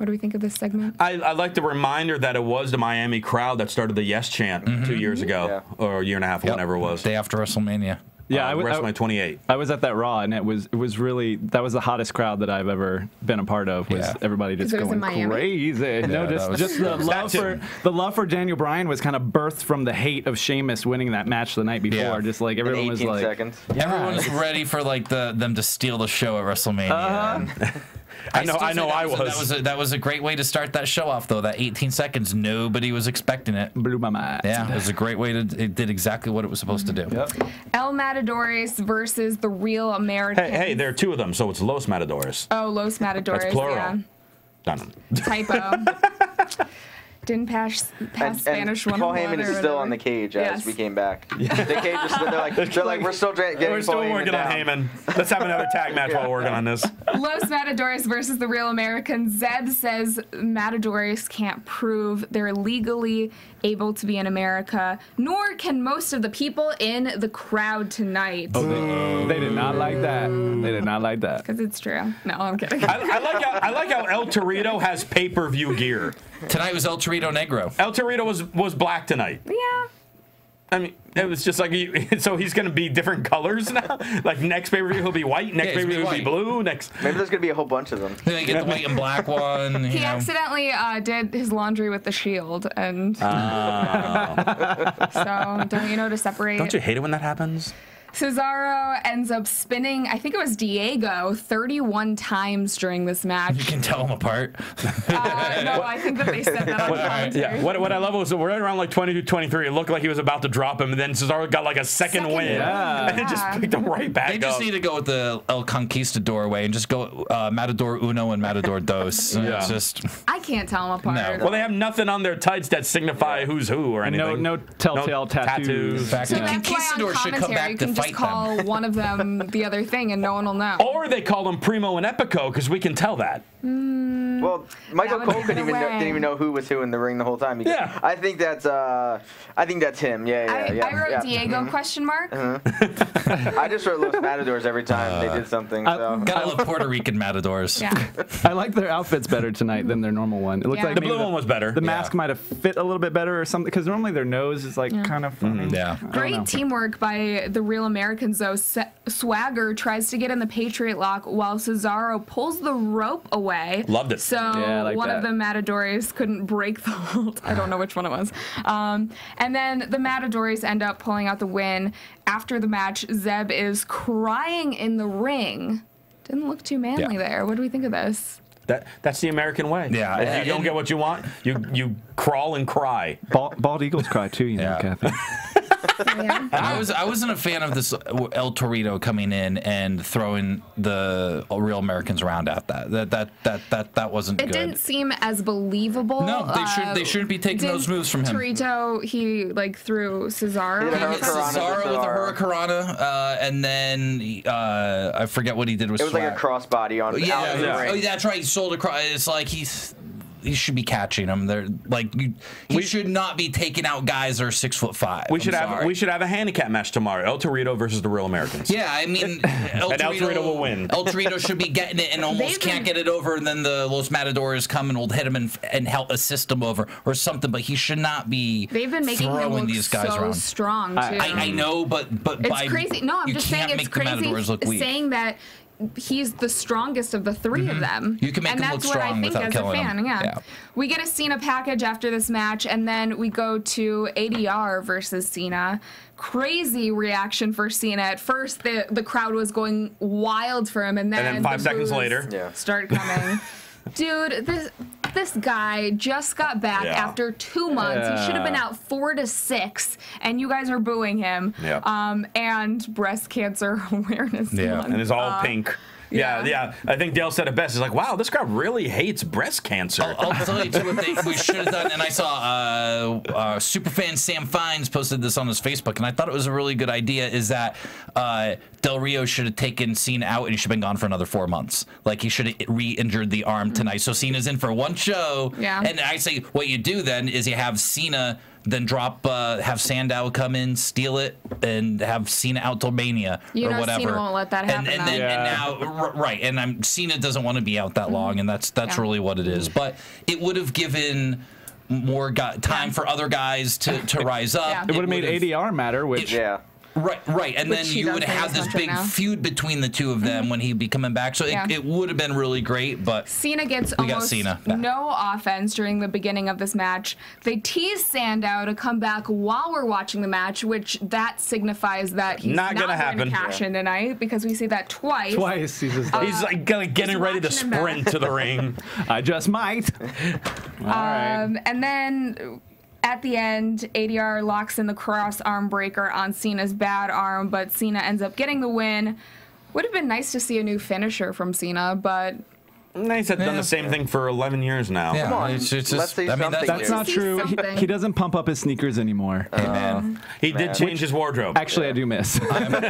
Speaker 3: What do we think of this segment?
Speaker 7: I, I like the reminder that it was the Miami crowd that started the yes chant two years ago, or a year and a half,
Speaker 2: Yep.
Speaker 7: whenever it was.
Speaker 2: Day after WrestleMania.
Speaker 5: Yeah,
Speaker 7: uh,
Speaker 5: I, w- I-
Speaker 7: WrestleMania 28.
Speaker 5: I was at that Raw, and it was it was really that was the hottest crowd that I've ever been a part of. Was
Speaker 2: Yeah.
Speaker 5: everybody just
Speaker 3: it was in
Speaker 5: going
Speaker 3: Miami?
Speaker 5: crazy? no, just
Speaker 2: was-
Speaker 5: just the [LAUGHS] love for the love for Daniel Bryan was kind of birthed from the hate of Sheamus winning that match the night before.
Speaker 2: Yeah.
Speaker 5: Just like
Speaker 6: In
Speaker 5: everyone
Speaker 6: 18
Speaker 5: was like,
Speaker 6: seconds.
Speaker 2: Everyone was ready for like the them to steal the show at WrestleMania.
Speaker 5: Uh-huh. [LAUGHS]
Speaker 7: I know, I know, I
Speaker 2: was. a-
Speaker 7: was.
Speaker 2: that was a, that was a great way to start that show off, though. That 18 seconds, nobody was expecting it.
Speaker 5: blew my mind.
Speaker 2: Yeah, it was a great way to. It did exactly what it was supposed to do.
Speaker 5: Yep.
Speaker 3: El Matadores versus the Real American.
Speaker 7: Hey, hey, there are two of them, so it's Los Matadores.
Speaker 3: Oh, Los Matadores.
Speaker 7: That's plural.
Speaker 3: Yeah.
Speaker 7: Done.
Speaker 3: Typo. [LAUGHS] Didn't pass, pass
Speaker 6: And,
Speaker 3: Spanish
Speaker 6: and
Speaker 3: one
Speaker 6: Paul Heyman is still on the cage as
Speaker 3: Yes.
Speaker 6: we came back. [LAUGHS] Yeah. The cage is still, they're like, they're like, we're still trying, getting
Speaker 7: We're still
Speaker 6: Paul Heyman
Speaker 7: working on
Speaker 6: down."
Speaker 7: Heyman. Let's have another tag match while we're working on this. [LAUGHS]
Speaker 3: Los Matadores versus the Real Americans. Zeb says Matadores can't prove they're legally able to be in America, nor can most of the people in the crowd tonight.
Speaker 5: Oh, they, oh. they did not like that. They did not like that.
Speaker 3: Because it's true. No, I'm kidding.
Speaker 7: I, I like how I like how El Torito has pay per view gear.
Speaker 2: Tonight was El Torito Negro.
Speaker 7: El Torito was was black tonight.
Speaker 3: yeah.
Speaker 7: I mean, it was just like he, [LAUGHS] so he's gonna be different colors [LAUGHS] now. Like next pay per view he'll be white. Next
Speaker 2: Yeah,
Speaker 7: pay per view he'll
Speaker 2: be
Speaker 7: be blue. Next.
Speaker 6: Maybe there's going to be a whole bunch of them.
Speaker 2: Then they get the white and black [LAUGHS] one. You
Speaker 3: He
Speaker 2: know.
Speaker 3: accidentally uh, did his laundry with the shield, and so don't you know to separate?
Speaker 7: Don't you hate it when that happens?
Speaker 3: Cesaro ends up spinning. I think it was Diego 31 times during this match.
Speaker 2: You can tell them apart.
Speaker 3: Uh, no, I think that they said that on [LAUGHS] commentary.
Speaker 7: Yeah. What, what I love was we're right around like 22, 23. It looked like he was about to drop him, and then Cesaro got like a second,
Speaker 3: Second
Speaker 7: win,
Speaker 3: win,
Speaker 5: Yeah.
Speaker 7: and it just picked him right back
Speaker 2: They just
Speaker 7: up.
Speaker 2: need to go with the El Conquistador way and just go uh, Matador Uno and Matador Dos. [LAUGHS]
Speaker 7: Yeah.
Speaker 2: It's just
Speaker 3: I can't tell them apart.
Speaker 2: No.
Speaker 7: well, they have nothing on their tights that signify who's who or anything.
Speaker 5: No, no telltale tattoos.
Speaker 2: In fact,
Speaker 3: So
Speaker 2: the
Speaker 3: that's why on
Speaker 2: Conquistador should come
Speaker 3: commentary
Speaker 2: back
Speaker 3: you can just call
Speaker 2: them.
Speaker 3: one of them the other thing and no one will know.
Speaker 7: Or they call them Primo and Epico because we can tell that. Hmm.
Speaker 6: Well, Michael Cole
Speaker 3: give
Speaker 6: couldn't even know, didn't even know who was who in the ring the whole time.
Speaker 7: Yeah.
Speaker 6: I think that's uh, I think that's him. Yeah, yeah,
Speaker 3: I,
Speaker 6: yeah.
Speaker 3: I wrote
Speaker 6: yeah.
Speaker 3: Diego question mark.
Speaker 6: I just wrote Los Matadors every time
Speaker 7: Uh,
Speaker 6: they did something.
Speaker 5: I-
Speaker 6: So.
Speaker 2: Gotta love Puerto Rican Matadors.
Speaker 3: Yeah. [LAUGHS]
Speaker 5: I like their outfits better tonight than their normal one. It looked
Speaker 3: Yeah.
Speaker 5: like
Speaker 7: The
Speaker 5: maybe
Speaker 7: blue one was better.
Speaker 5: The
Speaker 7: Yeah.
Speaker 5: mask might have fit a little bit better or something because normally their nose is like kind of funny.
Speaker 2: Yeah.
Speaker 5: I don't
Speaker 3: Great
Speaker 5: know.
Speaker 3: teamwork by the Real Americans, though. Sa- Swagger tries to get in the Patriot lock while Cesaro pulls the rope away.
Speaker 7: Loved it.
Speaker 3: So
Speaker 5: Yeah, like
Speaker 3: one of the Matadores couldn't break the hold. I don't know which one it was. Um, and then the Matadores end up pulling out the win. After the match, Zeb is crying in the ring. Didn't look too manly
Speaker 2: Yeah.
Speaker 3: there. What do we think of this?
Speaker 7: That that's the American way.
Speaker 2: Yeah,
Speaker 7: If you don't get what you want, you you crawl and cry.
Speaker 5: Bald, bald eagles cry too, you know,
Speaker 2: Yeah.
Speaker 5: Cathy. [LAUGHS]
Speaker 3: Yeah.
Speaker 2: I was I wasn't a fan of this El Torito coming in and throwing the real Americans around at that. That that that that that wasn't
Speaker 3: It
Speaker 2: good.
Speaker 3: didn't seem as believable.
Speaker 2: No, they should- they shouldn't be taking those moves from him.
Speaker 3: Torito, he like threw Cesaro.
Speaker 6: He hit a
Speaker 3: with
Speaker 6: Hurricanrana
Speaker 3: that.
Speaker 2: Cesaro with a
Speaker 6: Cesaro.
Speaker 2: Hurricanrana, uh, and then uh, I forget what he did with
Speaker 6: It was like a crossbody on
Speaker 2: Yeah,
Speaker 6: out in the
Speaker 2: yeah.
Speaker 6: ring.
Speaker 2: Oh, that's right. He sold across. It's like he's he should be catching them. They're like you. He
Speaker 7: We-
Speaker 2: should not be taking out guys that are six foot five.
Speaker 7: We
Speaker 2: I'm
Speaker 7: should have
Speaker 2: sorry.
Speaker 7: we should have a handicap match tomorrow. El Torito versus the Real Americans.
Speaker 2: Yeah, I mean, [LAUGHS] El
Speaker 7: And El
Speaker 2: Torito,
Speaker 7: Torito will win.
Speaker 2: El Torito should be getting it and [LAUGHS] almost
Speaker 3: They've
Speaker 2: can't
Speaker 3: been-
Speaker 2: get it over, and then the Los Matadores come and will hit him and, and help assist him over or something. But he should not be
Speaker 3: They've been making him
Speaker 2: throwing
Speaker 3: look
Speaker 2: these guys
Speaker 3: so
Speaker 2: around.
Speaker 3: strong too.
Speaker 2: I, I know, but but
Speaker 3: It's
Speaker 2: by,
Speaker 3: crazy. No, I'm just saying it's crazy
Speaker 2: Matadors
Speaker 3: saying that he's the strongest of the 3 of them.
Speaker 2: Mm-hmm. You can make
Speaker 3: and
Speaker 2: him
Speaker 3: that's
Speaker 2: look
Speaker 3: what I
Speaker 2: strong
Speaker 3: think
Speaker 2: without
Speaker 3: as a
Speaker 2: killing
Speaker 3: fan.
Speaker 2: him.
Speaker 3: Yeah.
Speaker 2: Yeah.
Speaker 3: We get a Cena package after this match, and then we go to ADR versus Cena. Crazy reaction for Cena. At first, the the crowd was going wild for him, and then,
Speaker 7: then five
Speaker 3: the
Speaker 7: seconds later-
Speaker 6: Yeah.
Speaker 3: start coming. [LAUGHS] Dude, this this guy just got back
Speaker 7: Yeah.
Speaker 3: after two months. He should have been out four to six, and you guys are booing him.
Speaker 7: Yeah.
Speaker 3: Um, and breast cancer [LAUGHS] awareness
Speaker 2: Yeah.
Speaker 3: month.
Speaker 7: And it's all
Speaker 3: Uh,
Speaker 7: pink. Yeah,
Speaker 3: yeah.
Speaker 7: yeah, I think Dale said it best. He's like, "Wow, this crowd really hates breast cancer."
Speaker 2: I'll, I'll tell you too what they, we should have done. And I saw uh, uh, superfan Sam Fines posted this on his Facebook, and I thought it was a really good idea. Is that uh, Del Rio should have taken Cena out, and he should have been gone for another four months. Like he should have re-injured the arm tonight, so Cena's in for one show.
Speaker 3: Yeah.
Speaker 2: And I say what you do then is you have Cena then drop, uh, have Sandow come in, steal it, and have Cena out till Mania
Speaker 3: You
Speaker 2: or
Speaker 3: know
Speaker 2: whatever.
Speaker 3: Cena won't let that happen,
Speaker 2: and
Speaker 3: though.
Speaker 2: then and now, right, and I'm Cena doesn't want to be out that long, and that's that's
Speaker 3: Yeah.
Speaker 2: really what it is. But it would have given more gu- time
Speaker 3: Yeah.
Speaker 2: for other guys to, to rise up.
Speaker 3: Yeah.
Speaker 5: It would have made ADR matter, which
Speaker 6: Yeah.
Speaker 2: Right, right, and
Speaker 3: Which
Speaker 2: then you would have this big
Speaker 3: right now.
Speaker 2: feud between the two of them when he'd be coming back. So
Speaker 3: Yeah.
Speaker 2: it, it would have been really great, but
Speaker 3: Cena gets
Speaker 2: We got
Speaker 3: almost
Speaker 2: Cena back.
Speaker 3: no offense during the beginning of this match. They tease Sandow to come back while we're watching the match, which that signifies that he's
Speaker 7: Not
Speaker 3: not,
Speaker 7: gonna
Speaker 3: going
Speaker 7: happen.
Speaker 3: to cash in tonight because we see that twice.
Speaker 5: twice he's just
Speaker 3: Uh,
Speaker 5: like,
Speaker 7: He's like getting getting ready to
Speaker 3: watching him back.
Speaker 7: sprint to the ring. [LAUGHS]
Speaker 5: I just might. All right. [LAUGHS]
Speaker 3: Um, and then at the end, ADR locks in the cross arm breaker on Cena's bad arm, but Cena ends up getting the win. Would have been nice to see a new finisher from Cena, but
Speaker 7: Nice have done
Speaker 2: Yeah.
Speaker 7: the same thing for 11 years now.
Speaker 2: yeah,
Speaker 6: Come on,
Speaker 2: it's, it's
Speaker 6: let's
Speaker 2: just,
Speaker 6: say
Speaker 2: I mean, that's,
Speaker 6: something
Speaker 5: That's
Speaker 6: here.
Speaker 5: not true. He, he doesn't pump up his sneakers anymore.
Speaker 2: hey, man.
Speaker 7: He did change his wardrobe.
Speaker 5: Actually, I do miss. [LAUGHS]
Speaker 2: you, you don't, you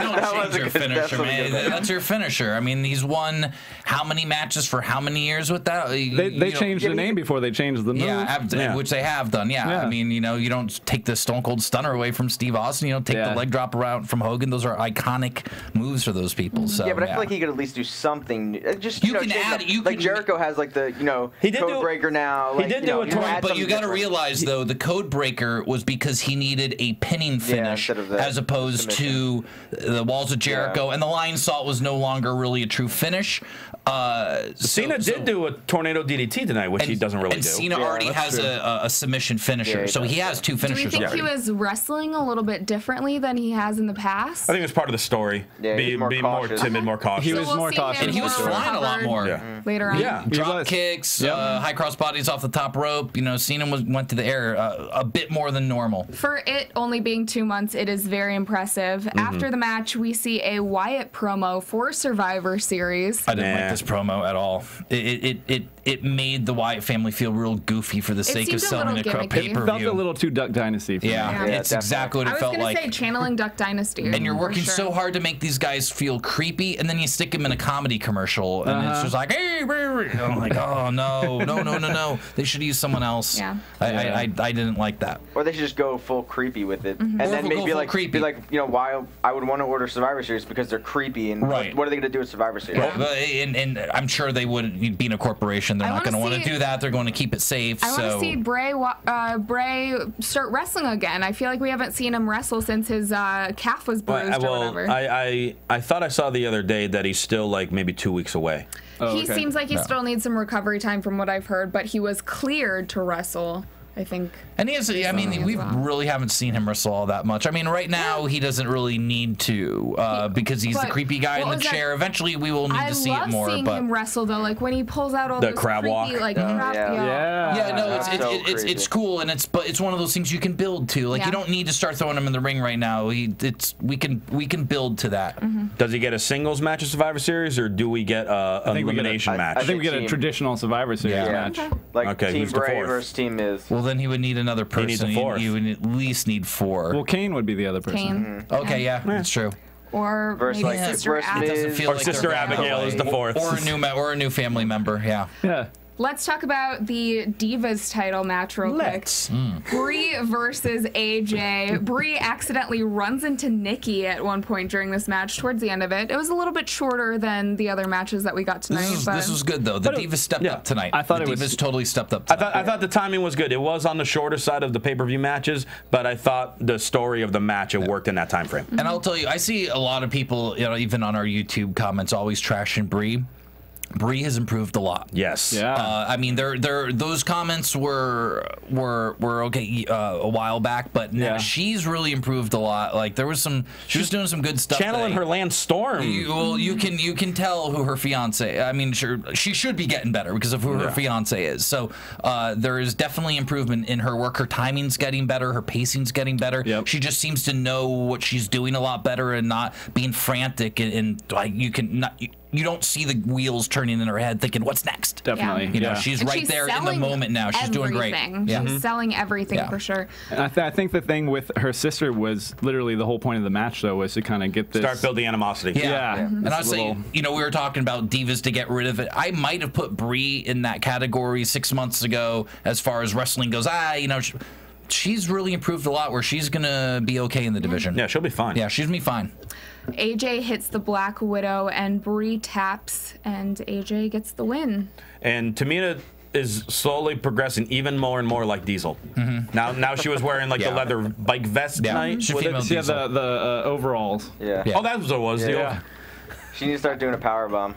Speaker 2: don't [LAUGHS] change your finisher,
Speaker 6: that's
Speaker 2: man. That's your finisher. I mean, he's won how many matches for how many years with that?
Speaker 5: they they changed the name before they changed the move.
Speaker 2: Yeah, ab-
Speaker 7: Yeah.
Speaker 2: which they have done. Yeah.
Speaker 5: Yeah.
Speaker 2: I mean, you know, you don't take the Stone Cold Stunner away from Steve Austin. You don't take
Speaker 5: Yeah.
Speaker 2: the leg drop around from Hogan. Those are iconic moves for those people. So
Speaker 6: Yeah, but I feel like he could at least do something. new. Uh, Just
Speaker 2: You
Speaker 6: you,
Speaker 2: can add-
Speaker 6: up.
Speaker 2: you
Speaker 6: like
Speaker 2: can-
Speaker 6: Jericho has like the you know
Speaker 7: He did
Speaker 6: code
Speaker 7: do-
Speaker 6: breaker now.
Speaker 7: he did do
Speaker 6: know,
Speaker 7: a
Speaker 6: you can
Speaker 7: Right,
Speaker 6: add
Speaker 2: But you got to realize, though, the code breaker was because he needed a pinning finish
Speaker 6: instead of the
Speaker 2: as opposed to the walls of Jericho, and the Lionsault was no longer really a true finish. Uh, so-
Speaker 7: Cena
Speaker 2: so-
Speaker 7: did do a tornado DDT tonight, which he doesn't really
Speaker 2: and
Speaker 7: do.
Speaker 2: Cena
Speaker 6: Yeah,
Speaker 2: already has a, a, a submission finisher,
Speaker 6: Yeah, he
Speaker 2: so he has two finishers.
Speaker 3: do we think
Speaker 2: already.
Speaker 3: he was wrestling a little bit differently than he has in the past?
Speaker 7: I think it's part of the story.
Speaker 6: Yeah,
Speaker 7: be
Speaker 6: more
Speaker 7: be more timid, more cautious.
Speaker 5: He
Speaker 3: So
Speaker 5: was
Speaker 3: we'll
Speaker 5: more cautious.
Speaker 2: and he was flying a lot more.
Speaker 7: Yeah.
Speaker 3: later on.
Speaker 7: Yeah.
Speaker 2: Drop
Speaker 5: was.
Speaker 2: kicks,
Speaker 5: Yep.
Speaker 2: uh, high cross bodies off the top rope. You know, Cena was went to the air uh, a bit more than normal.
Speaker 3: For it only being two months, it is very impressive.
Speaker 2: Mm-hmm.
Speaker 3: After the match, we see a Wyatt promo for Survivor Series.
Speaker 2: I didn't
Speaker 7: Nah.
Speaker 2: like this promo at all. It it, it it it made the Wyatt family feel real goofy for the sake of
Speaker 3: seemed a
Speaker 2: selling a
Speaker 3: little
Speaker 2: cro-
Speaker 3: gimmicky.
Speaker 2: pay
Speaker 3: It
Speaker 2: per
Speaker 5: Felt a little too Duck Dynasty. For
Speaker 2: Yeah,
Speaker 5: me.
Speaker 3: Yeah,
Speaker 2: it's
Speaker 6: definitely.
Speaker 2: exactly what
Speaker 3: I was gonna
Speaker 2: like.
Speaker 3: say channeling Duck Dynasty.
Speaker 2: and you're working
Speaker 3: sure.
Speaker 2: so hard to make these guys feel creepy, and then you stick them in a comedy commercial, and
Speaker 5: Uh-huh.
Speaker 2: it's just like, hey, brr, brr." I'm like, [LAUGHS] oh no, no, no, no, no. They should use someone else.
Speaker 3: Yeah.
Speaker 2: I, I, I, I didn't like that.
Speaker 6: Or they should just go full creepy with it,
Speaker 3: Mm-hmm.
Speaker 6: and
Speaker 2: Or
Speaker 6: then
Speaker 2: go
Speaker 6: maybe
Speaker 2: full
Speaker 6: like
Speaker 2: creepy.
Speaker 6: be like, you know, why I would want to order Survivor Series because they're creepy, and
Speaker 2: Right.
Speaker 6: what, what are they going to do with Survivor Series?
Speaker 2: Well, and, and I'm sure they would being a corporation. They're
Speaker 3: I
Speaker 2: not going
Speaker 3: wanna
Speaker 2: want to do that. They're going to keep it safe.
Speaker 3: I want to see Bray wa- uh, Bray start wrestling again. I feel like we haven't seen him wrestle since his uh, calf was
Speaker 7: Well,
Speaker 3: bruised
Speaker 7: I-
Speaker 3: or
Speaker 7: well,
Speaker 3: whatever.
Speaker 7: I, I I thought I saw the other day that he's still like maybe two weeks away.
Speaker 5: Oh,
Speaker 3: he
Speaker 5: okay.
Speaker 3: seems like he
Speaker 2: Yeah.
Speaker 3: still needs some recovery time from what I've heard, but he was cleared to wrestle. I think.
Speaker 2: And he has, I mean, we
Speaker 3: well.
Speaker 2: really haven't seen him wrestle all that much. I mean, right now he doesn't really need to uh, because he's the creepy guy in the
Speaker 3: was that-
Speaker 2: chair. Eventually, we will need
Speaker 3: I
Speaker 2: to see
Speaker 3: love
Speaker 2: it more.
Speaker 3: seeing
Speaker 2: But
Speaker 3: him wrestle though, like when he pulls out all
Speaker 7: The
Speaker 3: those
Speaker 7: crab
Speaker 3: creepy,
Speaker 7: walk.
Speaker 3: like
Speaker 6: Oh,
Speaker 3: crab,
Speaker 6: yeah.
Speaker 3: yeah.
Speaker 2: yeah, no, it's it's
Speaker 6: so
Speaker 2: it's, it's
Speaker 6: crazy.
Speaker 2: cool, and it's but it's one of those things you can build to. Like you don't need to start throwing him in the ring right now. He, it's we can we can build to that.
Speaker 3: Mm-hmm.
Speaker 7: Does he get a singles match at Survivor Series, or do we get a, an
Speaker 5: think get a-
Speaker 7: elimination
Speaker 6: I-
Speaker 7: match?
Speaker 5: I think we get a traditional Survivor Series match.
Speaker 6: Like
Speaker 7: Okay,
Speaker 6: Team
Speaker 7: who's
Speaker 6: Bray versus Team Miz.
Speaker 2: Well, then he would need another person.
Speaker 7: He needs a
Speaker 2: He-
Speaker 7: fourth.
Speaker 2: He would at least need four.
Speaker 5: Well, Kane would be the other person.
Speaker 3: Kane mm-hmm.
Speaker 2: okay, yeah, that's true.
Speaker 3: or
Speaker 6: Versus,
Speaker 3: maybe
Speaker 6: like,
Speaker 3: Sister
Speaker 6: versus
Speaker 3: Abigail.
Speaker 2: It doesn't feel
Speaker 7: Or
Speaker 2: like
Speaker 7: Sister
Speaker 2: they're that
Speaker 7: Abigail is the fourth.
Speaker 2: or a new me- or a new family member. Yeah.
Speaker 5: Yeah.
Speaker 3: Let's talk about the Divas title match real
Speaker 7: Let's.
Speaker 3: quick. Hmm. Brie versus AJ. Brie accidentally runs into Nikki at one point during this match towards the end of it. It was a little bit shorter than the other matches that we got tonight.
Speaker 2: This was,
Speaker 3: but
Speaker 2: this was good though. The Divas stepped
Speaker 7: yeah.
Speaker 2: up tonight.
Speaker 5: I thought
Speaker 2: the
Speaker 5: it was-
Speaker 2: Divas totally stepped up.
Speaker 7: I
Speaker 2: Tonight.
Speaker 7: thought, I thought the timing was good. It was on the shorter side of the pay per view matches, but I thought the story of the match it worked in that time frame.
Speaker 2: And I'll tell you, I see a lot of people, you know, even on our YouTube comments, always trashing Brie. Brie has improved a lot.
Speaker 7: Yes.
Speaker 5: Yeah.
Speaker 2: Uh, I mean, there, there, those comments were were were okay uh, a while back, but now
Speaker 5: Yeah.
Speaker 2: she's really improved a lot. Like there was some, she was doing some good stuff.
Speaker 7: Channeling her Lance Storm.
Speaker 2: You, well, you can you can tell who her fiance. I mean, sure, she should be getting better because of who her fiance is. So uh, there is definitely improvement in her work. Her timing's getting better. Her pacing's getting better.
Speaker 5: Yep.
Speaker 2: She just seems to know what she's doing a lot better and not being frantic and, and like you can not. You, you don't see the wheels turning in her head, thinking, "What's next?"
Speaker 5: Definitely.
Speaker 2: You know,
Speaker 5: yeah.
Speaker 2: she's
Speaker 3: And
Speaker 2: right
Speaker 3: she's
Speaker 2: there in the moment now. She's doing great.
Speaker 3: everything.
Speaker 2: Yeah.
Speaker 3: She's selling everything
Speaker 2: Yeah.
Speaker 3: for sure.
Speaker 5: And I, th- I think the thing with her sister was literally the whole point of the match, though, was to kind of get this.
Speaker 7: Start building animosity.
Speaker 2: Yeah.
Speaker 5: Yeah.
Speaker 2: And
Speaker 5: This
Speaker 2: I was saying,
Speaker 5: little-
Speaker 2: you know, we were talking about divas to get rid of it. I might have put Brie in that category six months ago as far as wrestling goes. Ah, you know, she, she's really improved a lot. Where she's gonna be okay in the division.
Speaker 7: Yeah, she'll be fine.
Speaker 2: Yeah, she's gonna be fine.
Speaker 3: AJ hits the Black Widow and Brie taps, and AJ gets the win.
Speaker 7: And Tamina is slowly progressing even more and more like Diesel. Now, now she was wearing like
Speaker 2: Yeah.
Speaker 7: the leather bike vest
Speaker 2: Yeah.
Speaker 7: tonight.
Speaker 2: She
Speaker 7: with it.
Speaker 2: female
Speaker 5: She had
Speaker 2: Diesel.
Speaker 5: the, the uh, overalls.
Speaker 6: Yeah.
Speaker 2: Yeah.
Speaker 7: Oh, that's what it was. the
Speaker 5: Yeah.
Speaker 6: She needs to start doing a power bomb.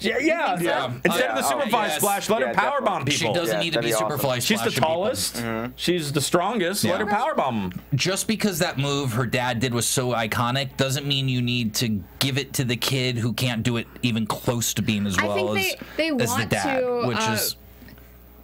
Speaker 7: Yeah, yeah.
Speaker 2: Yeah.
Speaker 7: Instead
Speaker 6: Oh,
Speaker 7: of the
Speaker 6: yeah.
Speaker 7: Superfly
Speaker 2: Yes.
Speaker 7: splash, let
Speaker 6: Yeah,
Speaker 7: her power bomb
Speaker 6: definitely.
Speaker 2: She doesn't
Speaker 6: Yeah,
Speaker 2: need to be
Speaker 6: that'd be awesome.
Speaker 2: Superfly.
Speaker 7: She's the
Speaker 2: splashing people.
Speaker 7: tallest. She's the strongest. Let her
Speaker 2: Yeah.
Speaker 7: power bomb.
Speaker 2: Just because that move her dad did was so iconic doesn't mean you need to give it to the kid who can't do it even close to being as
Speaker 3: I
Speaker 2: well
Speaker 3: think
Speaker 2: as,
Speaker 3: they- they
Speaker 2: as the dad,
Speaker 3: to,
Speaker 2: which
Speaker 3: uh,
Speaker 2: is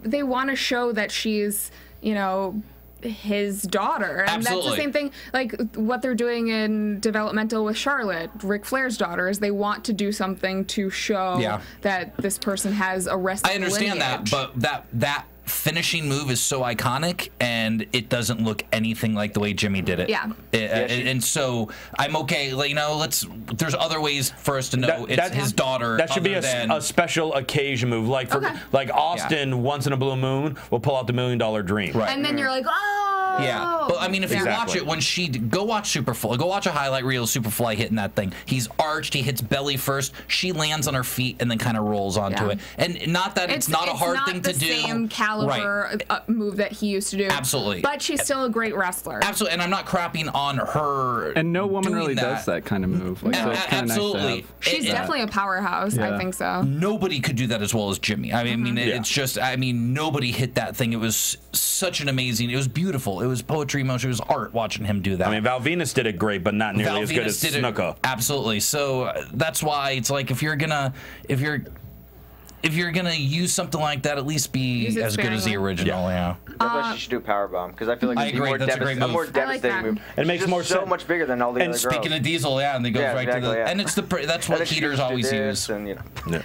Speaker 3: they want to show that she's, you know, his daughter. And that's the same thing like what they're doing in developmental with Charlotte, Ric Flair's daughter, is they want to do something to show
Speaker 2: Yeah.
Speaker 3: that this person has a wrestling
Speaker 2: I understand
Speaker 3: lineage.
Speaker 2: that, but that that finishing move is so iconic and it doesn't look anything like the way Jimmy did it.
Speaker 3: Yeah.
Speaker 2: Uh, and, and so I'm okay. Like you know, let's. There's other ways for us to know it's his daughter.
Speaker 7: That should be a,
Speaker 2: than-
Speaker 7: a special occasion move, like for
Speaker 3: Okay.
Speaker 7: like Austin once in a blue moon will pull out the million dollar dream.
Speaker 2: Right.
Speaker 3: and then you're like, oh.
Speaker 2: Yeah, but I mean, if you watch it when she go watch Superfly, go watch a highlight reel of Superfly hitting that thing. He's arched, he hits belly first. She lands on her feet and then kind of rolls onto
Speaker 3: Yeah.
Speaker 2: it. And not that it's, not a hard
Speaker 3: not
Speaker 2: thing to do.
Speaker 3: Same caliber
Speaker 2: Right.
Speaker 3: uh, move that he used to do.
Speaker 2: Absolutely.
Speaker 3: But she's still a great wrestler.
Speaker 2: Absolutely, and I'm not crapping on her.
Speaker 5: And no woman
Speaker 2: doing
Speaker 5: really does that kind of move. Like, so
Speaker 2: A-
Speaker 5: it's kind nice
Speaker 2: absolutely.
Speaker 3: She's
Speaker 2: It-
Speaker 3: definitely a powerhouse. I think so.
Speaker 2: nobody could do that as well as Jimmy. I mean, I mean, it-
Speaker 7: Yeah.
Speaker 2: it's just, I mean, nobody hit that thing. It was such an amazing. It was beautiful. It was poetry, emotion. It was art watching him do that.
Speaker 7: I mean, Val Venis did it great, but not nearly
Speaker 2: Val
Speaker 7: as good
Speaker 2: Venis
Speaker 7: as
Speaker 2: did it-
Speaker 7: Snuka.
Speaker 2: Absolutely. So uh, that's why it's like if you're gonna if you're if you're gonna use something like that, at least be
Speaker 3: it
Speaker 2: as good as the
Speaker 3: sparingly.
Speaker 2: original. Yeah.
Speaker 6: That's why um, she should do a power bomb because I feel like
Speaker 2: I
Speaker 6: it'd be
Speaker 2: agree,
Speaker 6: more,
Speaker 2: that's a great
Speaker 6: devas- a more
Speaker 2: move.
Speaker 3: I like
Speaker 6: devastating
Speaker 3: that.
Speaker 6: move.
Speaker 7: It
Speaker 6: She's
Speaker 7: makes
Speaker 6: just
Speaker 7: more
Speaker 6: so
Speaker 7: sense.
Speaker 6: much bigger than all the
Speaker 7: And
Speaker 6: other
Speaker 2: Speaking
Speaker 6: girls.
Speaker 2: of Diesel, yeah, and they go
Speaker 6: Yeah,
Speaker 2: right to
Speaker 6: exactly,
Speaker 2: the
Speaker 6: yeah.
Speaker 2: and it's the pr- that's
Speaker 6: And
Speaker 2: what
Speaker 6: then she
Speaker 2: heaters
Speaker 6: used to
Speaker 2: always
Speaker 6: this,
Speaker 2: use.
Speaker 6: And, you know.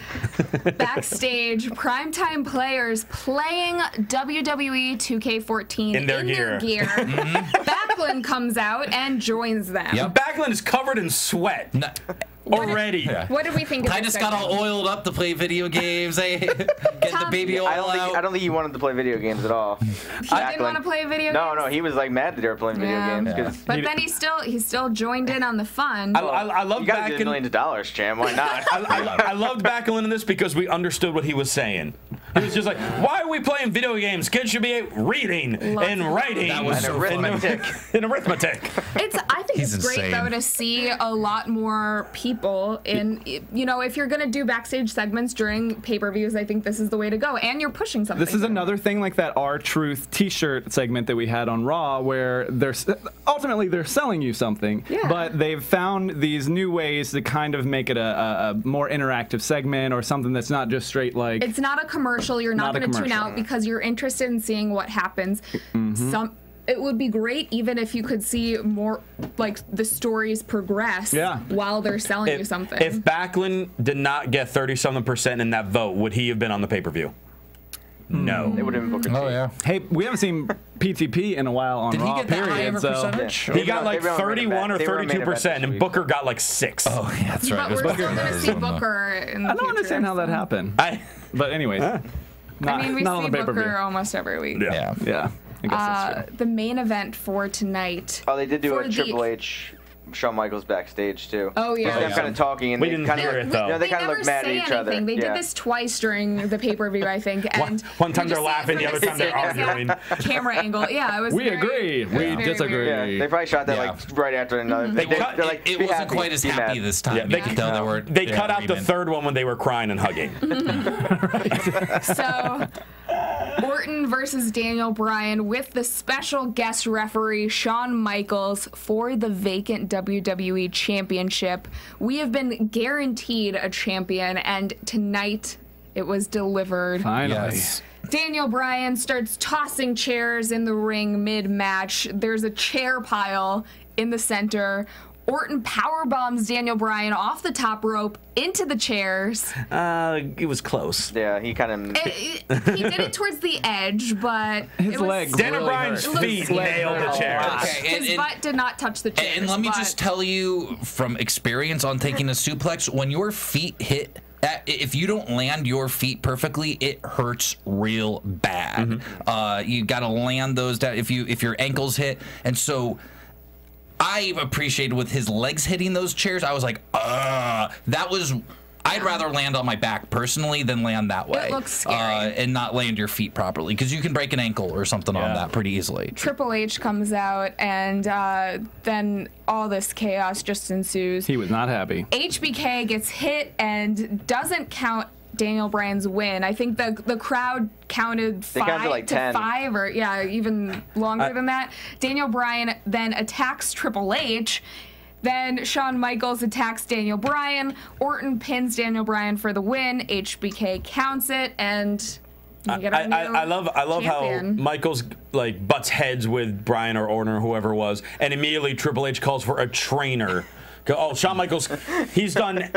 Speaker 6: [LAUGHS]
Speaker 3: Backstage, primetime players playing WWE 2K14
Speaker 7: In their gear.
Speaker 3: gear. [LAUGHS] Mm-hmm. Backlund comes out and joins them.
Speaker 2: Yep.
Speaker 7: Backlund is covered in sweat
Speaker 2: No,
Speaker 7: already.
Speaker 2: Yeah.
Speaker 3: What did we think of
Speaker 2: I
Speaker 3: this
Speaker 2: just got all oiled up to play video games. I [LAUGHS] get the
Speaker 3: Tom,
Speaker 2: baby oil
Speaker 6: I don't
Speaker 2: out.
Speaker 6: think I don't think he wanted to play video games at all.
Speaker 3: He oh, didn't want to play video
Speaker 6: No,
Speaker 3: games?
Speaker 6: no, no, he was like mad that they were playing video
Speaker 3: Yeah.
Speaker 6: games
Speaker 2: Yeah.
Speaker 6: because
Speaker 3: But then he still he still joined in on the fun.
Speaker 7: I, I, I love
Speaker 6: you gotta get
Speaker 7: Backlund.
Speaker 6: millions of dollars, champ. Why not? [LAUGHS]
Speaker 7: I, I, I loved Backlund in this because we understood what he was saying. He was just like, "Why are we playing video games? Kids should be reading
Speaker 3: Love
Speaker 7: and
Speaker 3: that.
Speaker 7: writing
Speaker 2: That was
Speaker 6: and
Speaker 2: so
Speaker 6: arithmetic. [LAUGHS]
Speaker 7: and arithmetic."
Speaker 3: It's I think
Speaker 2: He's
Speaker 3: it's great though to see a lot more people in you know if you're gonna do backstage segments during pay-per-views I think this is the way to go and you're pushing something.
Speaker 5: This is another thing like that R Truth T-shirt segment that we had on Raw, where they're ultimately they're selling you something,
Speaker 3: Yeah.
Speaker 5: but they've found these new ways to kind of make it a, a, a more interactive segment or something that's not just straight like.
Speaker 3: It's not a commercial. You're not,
Speaker 5: Not
Speaker 3: going to tune out because you're interested in seeing what happens.
Speaker 5: Mm-hmm.
Speaker 3: Some it would be great even if you could see more like the stories progress
Speaker 5: Yeah.
Speaker 3: while they're selling you something.
Speaker 7: if Backlund did not get thirty-something percent in that vote, would he have been on the pay-per-view? No.
Speaker 6: They would have been Booker T.
Speaker 2: Oh yeah.
Speaker 5: hey, we haven't seen PTP in a while on
Speaker 2: Did he
Speaker 5: Raw.
Speaker 2: get that
Speaker 5: period,
Speaker 2: high of a
Speaker 5: so-
Speaker 2: percentage?
Speaker 7: He got like
Speaker 6: they were on main
Speaker 7: thirty-one or
Speaker 6: event. They were on main
Speaker 7: thirty-two
Speaker 6: event
Speaker 7: percent, and
Speaker 6: week.
Speaker 7: Booker got like six.
Speaker 2: Oh yeah, that's right.
Speaker 3: but we're
Speaker 2: Booker.
Speaker 3: still going to see Booker in the
Speaker 5: I don't
Speaker 3: future,
Speaker 5: understand how that happened.
Speaker 7: I,
Speaker 5: But anyways, not,
Speaker 3: I mean, we
Speaker 5: not
Speaker 3: see. Booker almost every week.
Speaker 7: yeah.
Speaker 2: Yeah.
Speaker 5: Yeah, I guess that's
Speaker 3: Uh,
Speaker 5: true.
Speaker 3: the main event for tonight.
Speaker 6: Oh, they did do a Triple H, Shawn Michaels backstage too.
Speaker 3: Oh, yeah.
Speaker 6: They're oh,
Speaker 3: Yeah.
Speaker 6: kind of talking and
Speaker 7: We
Speaker 6: they
Speaker 7: didn't
Speaker 6: kind
Speaker 7: hear
Speaker 6: of
Speaker 7: it, though.
Speaker 6: You know, they, kind of look mad at
Speaker 3: say
Speaker 6: each other.
Speaker 3: anything. They
Speaker 6: yeah.
Speaker 3: did this twice during the pay per view, I think. And
Speaker 7: one time they're
Speaker 3: just see it
Speaker 7: laughing, the other time they're
Speaker 3: exact
Speaker 7: arguing. [LAUGHS]
Speaker 3: Camera angle. Yeah, it was.
Speaker 5: We
Speaker 3: very-
Speaker 5: agree. We
Speaker 3: very
Speaker 5: disagree.
Speaker 6: Yeah, they probably shot that
Speaker 2: Yeah.
Speaker 6: like right after another. Mm-hmm.
Speaker 7: They
Speaker 6: They,
Speaker 7: cut-
Speaker 6: they're like,
Speaker 2: it, it wasn't
Speaker 6: happy,
Speaker 2: quite as happy
Speaker 6: mad."
Speaker 2: this time.
Speaker 7: Yeah, they-
Speaker 2: could tell they weren't.
Speaker 7: They cut out the third one when they were crying and hugging. [LAUGHS]
Speaker 3: So, Orton versus Daniel Bryan with the special guest referee Shawn Michaels for the vacant WWE Championship. We have been guaranteed a champion, and tonight it was delivered.
Speaker 5: Finally.
Speaker 2: Yes.
Speaker 3: Daniel Bryan starts tossing chairs in the ring mid match. There's a chair pile in the center. Orton power bombs Daniel Bryan off the top rope into the chairs.
Speaker 7: Uh, it was close.
Speaker 6: Yeah, he kind of.
Speaker 3: It- it- he did it towards the edge, but [LAUGHS]
Speaker 5: His
Speaker 3: it was,
Speaker 5: legs
Speaker 7: Daniel
Speaker 5: really
Speaker 7: Bryan's
Speaker 5: hurt.
Speaker 7: feet nailed the
Speaker 6: like-
Speaker 7: chairs.
Speaker 2: Okay, and-
Speaker 3: His
Speaker 2: and-
Speaker 3: butt did not touch the chairs.
Speaker 2: And let me
Speaker 3: but-
Speaker 2: just tell you from experience on taking a suplex, when your feet hit uh, if you don't land your feet perfectly, it hurts real bad.
Speaker 7: Mm-hmm.
Speaker 2: Uh, you got to land those down if you if your ankles hit, and so. I appreciated with his legs hitting those chairs. I was like, uh, that was. I'd rather land on my back personally than land that way.
Speaker 3: It looks scary.
Speaker 2: Uh, and not land your feet properly because you can break an ankle or something on that pretty easily.
Speaker 3: Triple H comes out, and uh, then all this chaos just ensues.
Speaker 5: He was not happy.
Speaker 3: HBK gets hit and doesn't count Daniel Bryan's win. I think the the crowd counted
Speaker 6: They
Speaker 3: five
Speaker 6: counted like
Speaker 3: to
Speaker 6: 10.
Speaker 3: five, or yeah, even longer
Speaker 7: I-
Speaker 3: than that. Daniel Bryan then attacks Triple H. Then Shawn Michaels attacks Daniel Bryan. Orton pins Daniel Bryan for the win. HBK counts it, and we get our
Speaker 7: I, I, I love I love
Speaker 3: champion.
Speaker 7: how Michael's like butts heads with Bryan or Orton or whoever it was, and immediately Triple H calls for a trainer. Go, Oh, Shawn Michaels, he's done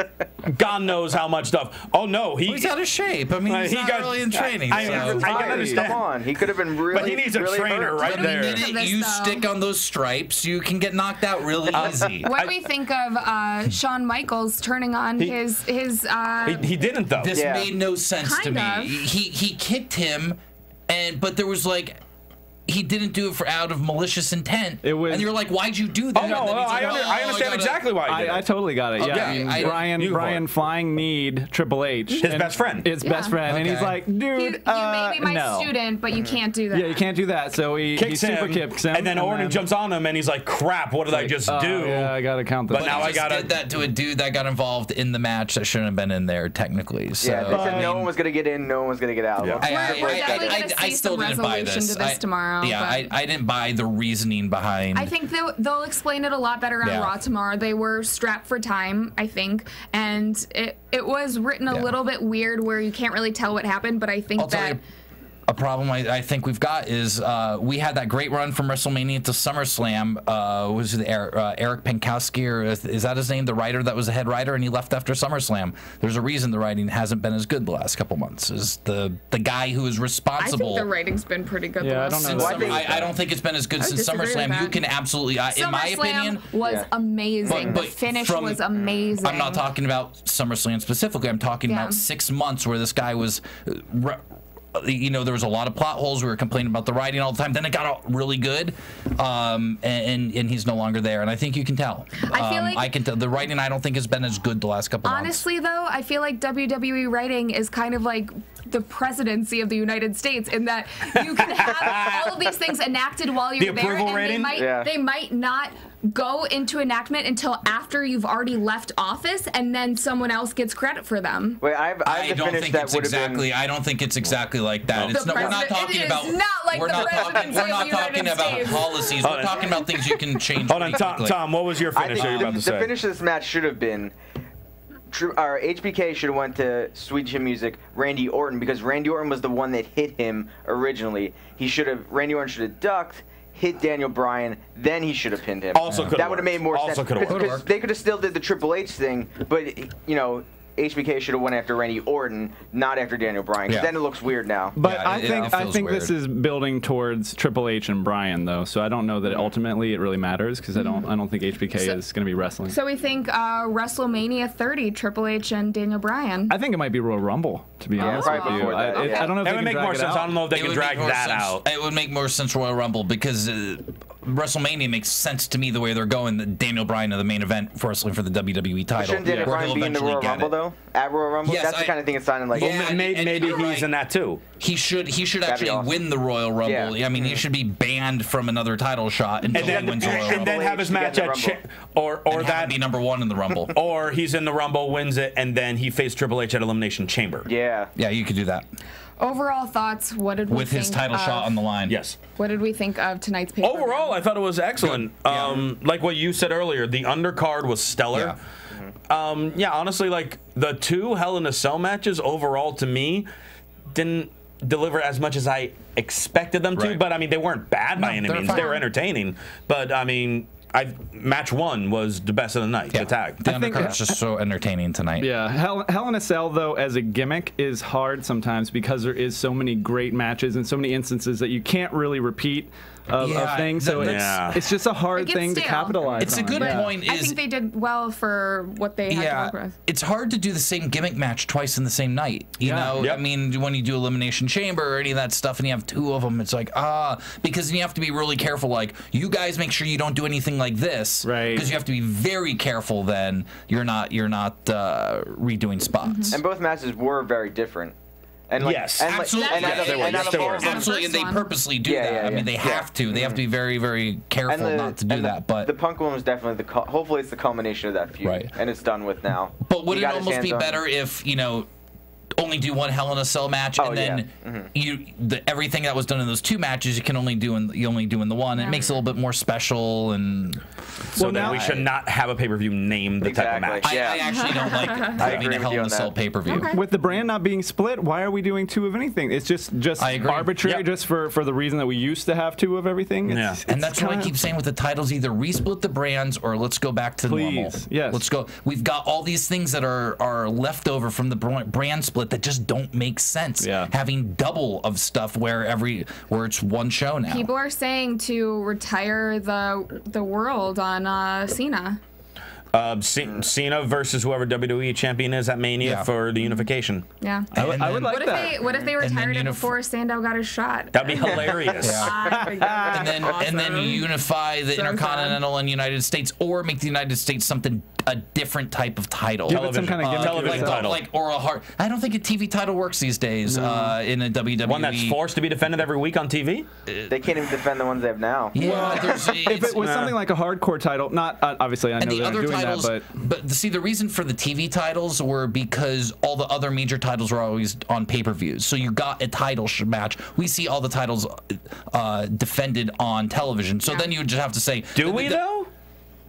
Speaker 7: God knows how much stuff. Oh no, he
Speaker 2: He's out of shape. I mean,
Speaker 7: Uh,
Speaker 2: he's
Speaker 7: he
Speaker 2: not
Speaker 7: got-
Speaker 2: really in training.
Speaker 7: I- I-
Speaker 2: so.
Speaker 7: I can understand.
Speaker 6: Come on, he could have been really.
Speaker 7: But he needs a
Speaker 6: really
Speaker 7: trainer
Speaker 6: hurt.
Speaker 7: right
Speaker 3: What
Speaker 7: there.
Speaker 3: think of
Speaker 2: you stick on those stripes, you can get knocked out really easy.
Speaker 3: What do we think of uh, Shawn Michaels turning on
Speaker 7: He-
Speaker 3: his his? Uh,
Speaker 7: he, he didn't though.
Speaker 2: This
Speaker 6: Yeah.
Speaker 2: made no sense to me.
Speaker 3: of.
Speaker 2: He he kicked him, and but there was like. He didn't do it for out of malicious intent.
Speaker 5: It was-
Speaker 2: and you're like, why'd you do that?
Speaker 7: Oh no,
Speaker 2: And then he's
Speaker 7: I,
Speaker 2: like,
Speaker 7: under,
Speaker 2: "Oh,
Speaker 7: I understand
Speaker 2: gotta-"
Speaker 7: exactly why he did
Speaker 5: I, I totally got it. Yeah,
Speaker 2: Okay,
Speaker 5: I mean,
Speaker 2: I-
Speaker 5: Bryan
Speaker 7: you Bryan
Speaker 5: flying kneed Triple H.
Speaker 7: His best friend.
Speaker 5: His best
Speaker 3: Yeah.
Speaker 5: friend, and he's like, dude,
Speaker 3: you
Speaker 5: uh,
Speaker 3: may be my
Speaker 5: no.
Speaker 3: student, but you can't do that.
Speaker 5: Yeah, you can't do that. So he, he
Speaker 7: Kicks
Speaker 5: super
Speaker 7: him,
Speaker 5: kicks him,
Speaker 7: and then Orton jumps on him, and he's like, "Crap! What did I just
Speaker 5: oh,
Speaker 7: do?"
Speaker 5: Yeah, I gotta count the.
Speaker 7: But now
Speaker 2: He
Speaker 7: I gotta-
Speaker 2: did that to a dude that got involved in the match that shouldn't have been in there technically. So
Speaker 6: Yeah, they said no one was gonna get in, no one was gonna get out.
Speaker 2: I, I,
Speaker 6: just break
Speaker 3: We're
Speaker 2: I,
Speaker 6: that
Speaker 3: definitely
Speaker 2: I,
Speaker 6: in.
Speaker 3: gonna
Speaker 2: I
Speaker 3: see
Speaker 2: still didn't buy this.
Speaker 3: to
Speaker 2: Yeah, I, I didn't buy the reasoning behind.
Speaker 3: I think they'll, they'll explain it a lot better on
Speaker 2: Yeah.
Speaker 3: Raw tomorrow. They were strapped for time, I think, and it it was written a
Speaker 2: Yeah.
Speaker 3: little bit weird where you can't really tell what happened. But I think
Speaker 2: I'll
Speaker 3: that
Speaker 2: a problem I, I think we've got is uh, we had that great run from WrestleMania to SummerSlam. Uh, was it Eric, uh, Eric Pankowski, or is, is that his name? The writer that was the head writer, and he left after SummerSlam. There's a reason the writing hasn't been as good the last couple months. Is the the guy who is responsible?
Speaker 3: I think the writing's been pretty good.
Speaker 5: Yeah,
Speaker 3: the
Speaker 5: I don't know
Speaker 2: since. Summer-
Speaker 6: Well, I think-
Speaker 2: I, I don't think it's been as good
Speaker 3: I
Speaker 2: since SummerSlam. You can absolutely, uh, in my
Speaker 3: SummerSlam
Speaker 2: opinion,
Speaker 3: was
Speaker 6: Yeah.
Speaker 3: amazing.
Speaker 2: But-
Speaker 3: the
Speaker 2: but
Speaker 3: finish
Speaker 2: from-
Speaker 3: was amazing.
Speaker 2: I'm not talking about SummerSlam specifically. I'm talking
Speaker 3: Yeah.
Speaker 2: about six months where this guy was. Uh, you know, there was a lot of plot holes. We were complaining about the writing all the time. Then it got all really good, um, and and he's no longer there. And I think you can tell.
Speaker 3: I feel
Speaker 2: Um,
Speaker 3: like-
Speaker 2: I can tell the writing. I don't think has been as good the last couple months.
Speaker 3: Honestly, though, I feel like WWE writing is kind of like the presidency of the United States in that you can have [LAUGHS] all of these things enacted while you're there, and
Speaker 7: rating?
Speaker 3: they might
Speaker 6: Yeah.
Speaker 3: they might not go into enactment until after you've already left office, and then someone else gets credit for them.
Speaker 6: Wait, I have, I have
Speaker 2: I don't think
Speaker 6: that
Speaker 2: it's exactly.
Speaker 6: been.
Speaker 2: I don't think it's exactly like that. It's not, we're not talking
Speaker 3: it is
Speaker 2: about.
Speaker 3: not like
Speaker 2: we're
Speaker 3: the
Speaker 2: not talking. We're not talking
Speaker 3: United
Speaker 2: about policies.
Speaker 7: Hold
Speaker 2: We're
Speaker 7: on.
Speaker 2: talking about things you can change.
Speaker 7: Hold on, Tom.
Speaker 2: quickly.
Speaker 7: Tom, what was your
Speaker 6: I
Speaker 7: finish
Speaker 6: think
Speaker 7: that you
Speaker 6: the,
Speaker 7: about to
Speaker 6: the
Speaker 7: say?
Speaker 6: finish of this match should have been. Tr- Our HBK should have went to Sweet Chin Music, Randy Orton, because Randy Orton was the one that hit him originally. He should have Randy Orton should have ducked, hit Daniel Bryan, then he should have pinned him.
Speaker 7: Also could've
Speaker 6: that would have made more
Speaker 7: Also
Speaker 6: sense.
Speaker 7: could've worked.
Speaker 6: Because they could have still did the Triple H thing, but you know. HBK should have went after Randy Orton, not after Daniel Bryan. 'cause
Speaker 2: Yeah.
Speaker 6: then it looks weird now.
Speaker 5: But
Speaker 2: Yeah,
Speaker 5: I
Speaker 2: it- it
Speaker 5: think I
Speaker 2: feels
Speaker 5: think this is building towards Triple H and Bryan though, so I don't know that ultimately it really matters because I don't I don't think HBK
Speaker 3: So-
Speaker 5: is going to be wrestling.
Speaker 3: So we think uh, WrestleMania 30, Triple H and Daniel Bryan.
Speaker 5: I think it might be Royal Rumble to be honest with you.
Speaker 6: that,
Speaker 5: I, it- I don't know if
Speaker 7: That
Speaker 5: they
Speaker 7: would
Speaker 5: can
Speaker 7: make
Speaker 5: drag
Speaker 7: more
Speaker 5: it
Speaker 7: sense.
Speaker 5: out.
Speaker 7: I don't know if they
Speaker 2: It
Speaker 7: can drag that
Speaker 2: sense-
Speaker 7: out.
Speaker 2: It would make more sense Royal Rumble because uh, WrestleMania makes sense to me the way they're going. The Daniel Bryan of the main event for wrestling for the WWE title.
Speaker 6: Shouldn't Daniel
Speaker 2: where
Speaker 6: Bryan
Speaker 2: he'll
Speaker 6: be in the Royal Rumble
Speaker 2: it.
Speaker 6: though? At Royal Rumble,
Speaker 2: Yes,
Speaker 6: that's the kind of thing it's sounding like.
Speaker 2: Yeah,
Speaker 7: Well,
Speaker 2: and-
Speaker 7: may-
Speaker 2: and
Speaker 7: maybe
Speaker 2: you're
Speaker 7: he's
Speaker 2: right.
Speaker 7: in that too.
Speaker 2: He should he should
Speaker 6: That'd
Speaker 2: actually
Speaker 6: awesome.
Speaker 2: win the Royal Rumble.
Speaker 6: Yeah.
Speaker 2: I mean, he hmm. should be banned from another title shot until
Speaker 7: And then,
Speaker 2: he wins the Royal
Speaker 7: and
Speaker 2: Rumble.
Speaker 7: then have his match at
Speaker 6: the
Speaker 7: cha- or or
Speaker 2: and
Speaker 7: that
Speaker 2: be number one in the Rumble. [LAUGHS]
Speaker 7: or he's in the Rumble, wins it, and then he faced Triple H at Elimination Chamber.
Speaker 6: Yeah.
Speaker 2: yeah, you could do that
Speaker 3: Overall thoughts, what did we
Speaker 2: with his
Speaker 3: think
Speaker 2: title
Speaker 3: of,
Speaker 2: shot on the line.
Speaker 7: Yes.
Speaker 3: What did we think of tonight's paper?
Speaker 7: Overall, I thought it was excellent.
Speaker 2: Good. Yeah.
Speaker 7: Um, like what you said earlier, the undercard was stellar. Um, yeah, honestly, like the two Hell in a Cell matches overall to me didn't deliver as much as I expected them to. But I mean, they weren't bad by
Speaker 2: No,
Speaker 7: any means.
Speaker 2: fine.
Speaker 7: They were entertaining. But I mean, I match one was the best of the night.
Speaker 2: Yeah.
Speaker 7: The tag.
Speaker 2: The
Speaker 5: I think-
Speaker 2: undercard's just so entertaining tonight.
Speaker 5: Yeah, Hell, Hell in a Cell though as a gimmick is hard sometimes because there is so many great matches and so many instances that you can't really repeat of,
Speaker 2: Yeah,
Speaker 5: of things. So
Speaker 2: that-
Speaker 5: it's,
Speaker 7: that's-
Speaker 5: it's just a hard
Speaker 3: It gets
Speaker 5: thing to
Speaker 3: stale.
Speaker 5: capitalize
Speaker 2: It's a good
Speaker 5: Yeah.
Speaker 2: point.
Speaker 3: I think they did well for what they had to work with.
Speaker 2: it's hard to do the same gimmick match twice in the same night. You
Speaker 5: Yeah.
Speaker 2: know,
Speaker 7: Yep.
Speaker 2: I mean, when you do Elimination Chamber or any of that stuff, and you have two of them, it's like ah, because you have to be really careful. Like, you guys make sure you don't do anything like this,
Speaker 5: Right.
Speaker 2: Because you have to be very careful. Then you're not you're not uh, redoing spots.
Speaker 6: And both matches were very different. And like,
Speaker 7: Yes.
Speaker 6: and like,
Speaker 2: Absolutely.
Speaker 6: and out
Speaker 2: Yes,
Speaker 6: of-
Speaker 2: they were.
Speaker 6: and
Speaker 7: Yes, they
Speaker 6: all
Speaker 7: were.
Speaker 6: of them-
Speaker 2: Absolutely, and they purposely do
Speaker 6: Yeah,
Speaker 2: that.
Speaker 6: yeah,
Speaker 2: I mean, they
Speaker 6: Yeah.
Speaker 2: have to. They have to be very, very careful
Speaker 6: and the,
Speaker 2: not to do
Speaker 6: and the-
Speaker 2: that. But
Speaker 6: the Punk one was definitely the. Hopefully, it's the culmination of that feud,
Speaker 2: Right.
Speaker 6: and it's done with now.
Speaker 2: But would
Speaker 6: He
Speaker 2: it almost be
Speaker 6: on-
Speaker 2: better if you know only do one Hell in a Cell match
Speaker 6: Oh,
Speaker 2: and then
Speaker 6: yeah. Mhm.
Speaker 2: you the, everything that was done in those two matches you can only do in you only do in the one. It makes it a little bit more special and
Speaker 7: So
Speaker 5: Well,
Speaker 7: then
Speaker 5: now-
Speaker 7: we should not have a pay per view named the type of match.
Speaker 2: I,
Speaker 6: Yeah.
Speaker 2: I actually don't like [LAUGHS] having a
Speaker 6: with
Speaker 2: Hell in a Cell pay per view.
Speaker 5: With the brand not being split, why are we doing two of anything? It's just just
Speaker 2: I agree.
Speaker 5: arbitrary,
Speaker 7: Yep.
Speaker 5: just for, for the reason that we used to have two of everything. It's,
Speaker 7: Yeah.
Speaker 5: it's
Speaker 2: And that's what I keep saying with the titles: either resplit the brands or let's go back to
Speaker 5: Please,
Speaker 2: normal.
Speaker 5: yes.
Speaker 2: Let's go. We've got all these things that are are left over from the brand split that just don't make sense.
Speaker 5: Yeah.
Speaker 2: Having double of stuff where every where it's one show now.
Speaker 3: People are saying to retire the the world on uh, Cena.
Speaker 7: Uh, C- Cena versus whoever WWE champion is at Mania
Speaker 2: Yeah.
Speaker 7: for the unification.
Speaker 3: Yeah.
Speaker 5: I would, I would
Speaker 2: then-
Speaker 5: like
Speaker 3: What if
Speaker 5: that.
Speaker 3: they what if they
Speaker 2: then
Speaker 3: retired it before Sandow got his shot?
Speaker 7: That'd be hilarious. [LAUGHS]
Speaker 2: and then and then unify the
Speaker 3: So
Speaker 2: Intercontinental and United States, or make the United States something a different type of title.
Speaker 5: Give it some kind of
Speaker 2: Uh,
Speaker 7: television
Speaker 2: like,
Speaker 7: title.
Speaker 2: like or a hard. I don't think a TV title works these days uh, in a WWE.
Speaker 7: One that's forced to be defended every week on TV.
Speaker 6: They can't even defend the ones they have now.
Speaker 2: Yeah, there's, [LAUGHS]
Speaker 5: if it was something like a hardcore title, not uh, obviously I know
Speaker 2: and the
Speaker 5: they're
Speaker 2: other
Speaker 5: doing
Speaker 2: titles,
Speaker 5: that, but
Speaker 2: but see, the reason for the TV titles were because all the other major titles were always on pay-per-views. So you got a title sh- match. We see all the titles uh, defended on television. So
Speaker 3: Yeah.
Speaker 2: then you would just have to say,
Speaker 7: Do we
Speaker 2: the-
Speaker 7: though?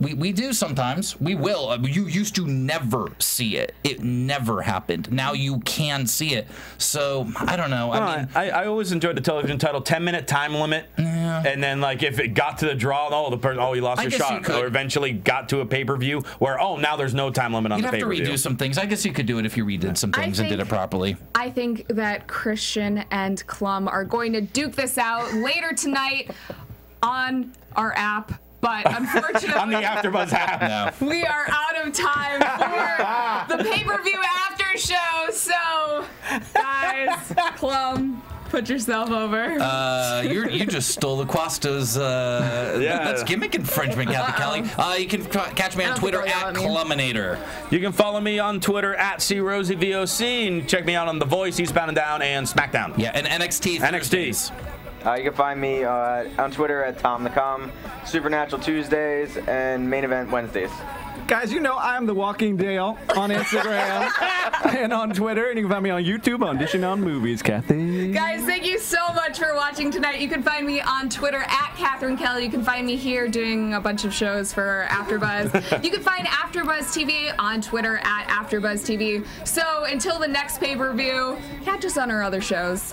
Speaker 2: We, we do sometimes. We will. Uh, You used to never see it. It never happened. Now you can see it. So I don't know. I mean,
Speaker 7: I, I always enjoyed the television title, ten minute time limit, yeah. and then like if it got to the draw, oh the person, oh you lost
Speaker 2: I
Speaker 7: your
Speaker 2: you
Speaker 7: shot, or eventually got to a pay per view where oh now there's no time limit on
Speaker 2: you'd
Speaker 7: the
Speaker 2: have
Speaker 7: pay
Speaker 2: to
Speaker 7: per view.
Speaker 2: redo some things. I guess you could do it if you redid some
Speaker 3: I
Speaker 2: things and did it properly.
Speaker 3: I think that Christian and Clum are going to duke this out later tonight on our app. But [LAUGHS] unfortunately,
Speaker 7: on the AfterBuzz app.
Speaker 2: No.
Speaker 3: we are out of time for the pay-per-view after show. So, guys, Clum, put yourself over.
Speaker 2: Uh, you you just stole the Quasto's. Uh,
Speaker 7: Yeah.
Speaker 2: That's gimmick infringement, Cathy Kelley. Uh, you can ca- catch me on Twitter at Cluminator.
Speaker 7: You can follow me on Twitter at CRosieVOC and check me out on The Voice, Eastbound and Down, and SmackDown.
Speaker 2: Yeah, and NXT.
Speaker 7: NXT.
Speaker 2: Thursdays.
Speaker 6: Uh, you can find me uh, on Twitter at Tom the Com, Supernatural Tuesdays, and Main Event Wednesdays.
Speaker 5: guys, you know I'm the Walking Dale on Instagram [LAUGHS] and on Twitter, and you can find me on YouTube on Dishing on Movies, Cathy.
Speaker 3: Guys, thank you so much for watching tonight. You can find me on Twitter at Catherine Kelly. You can find me here doing a bunch of shows for AfterBuzz. [LAUGHS] you can find AfterBuzz TV on Twitter at AfterBuzz TV. So until the next pay-per-view, catch us on our other shows.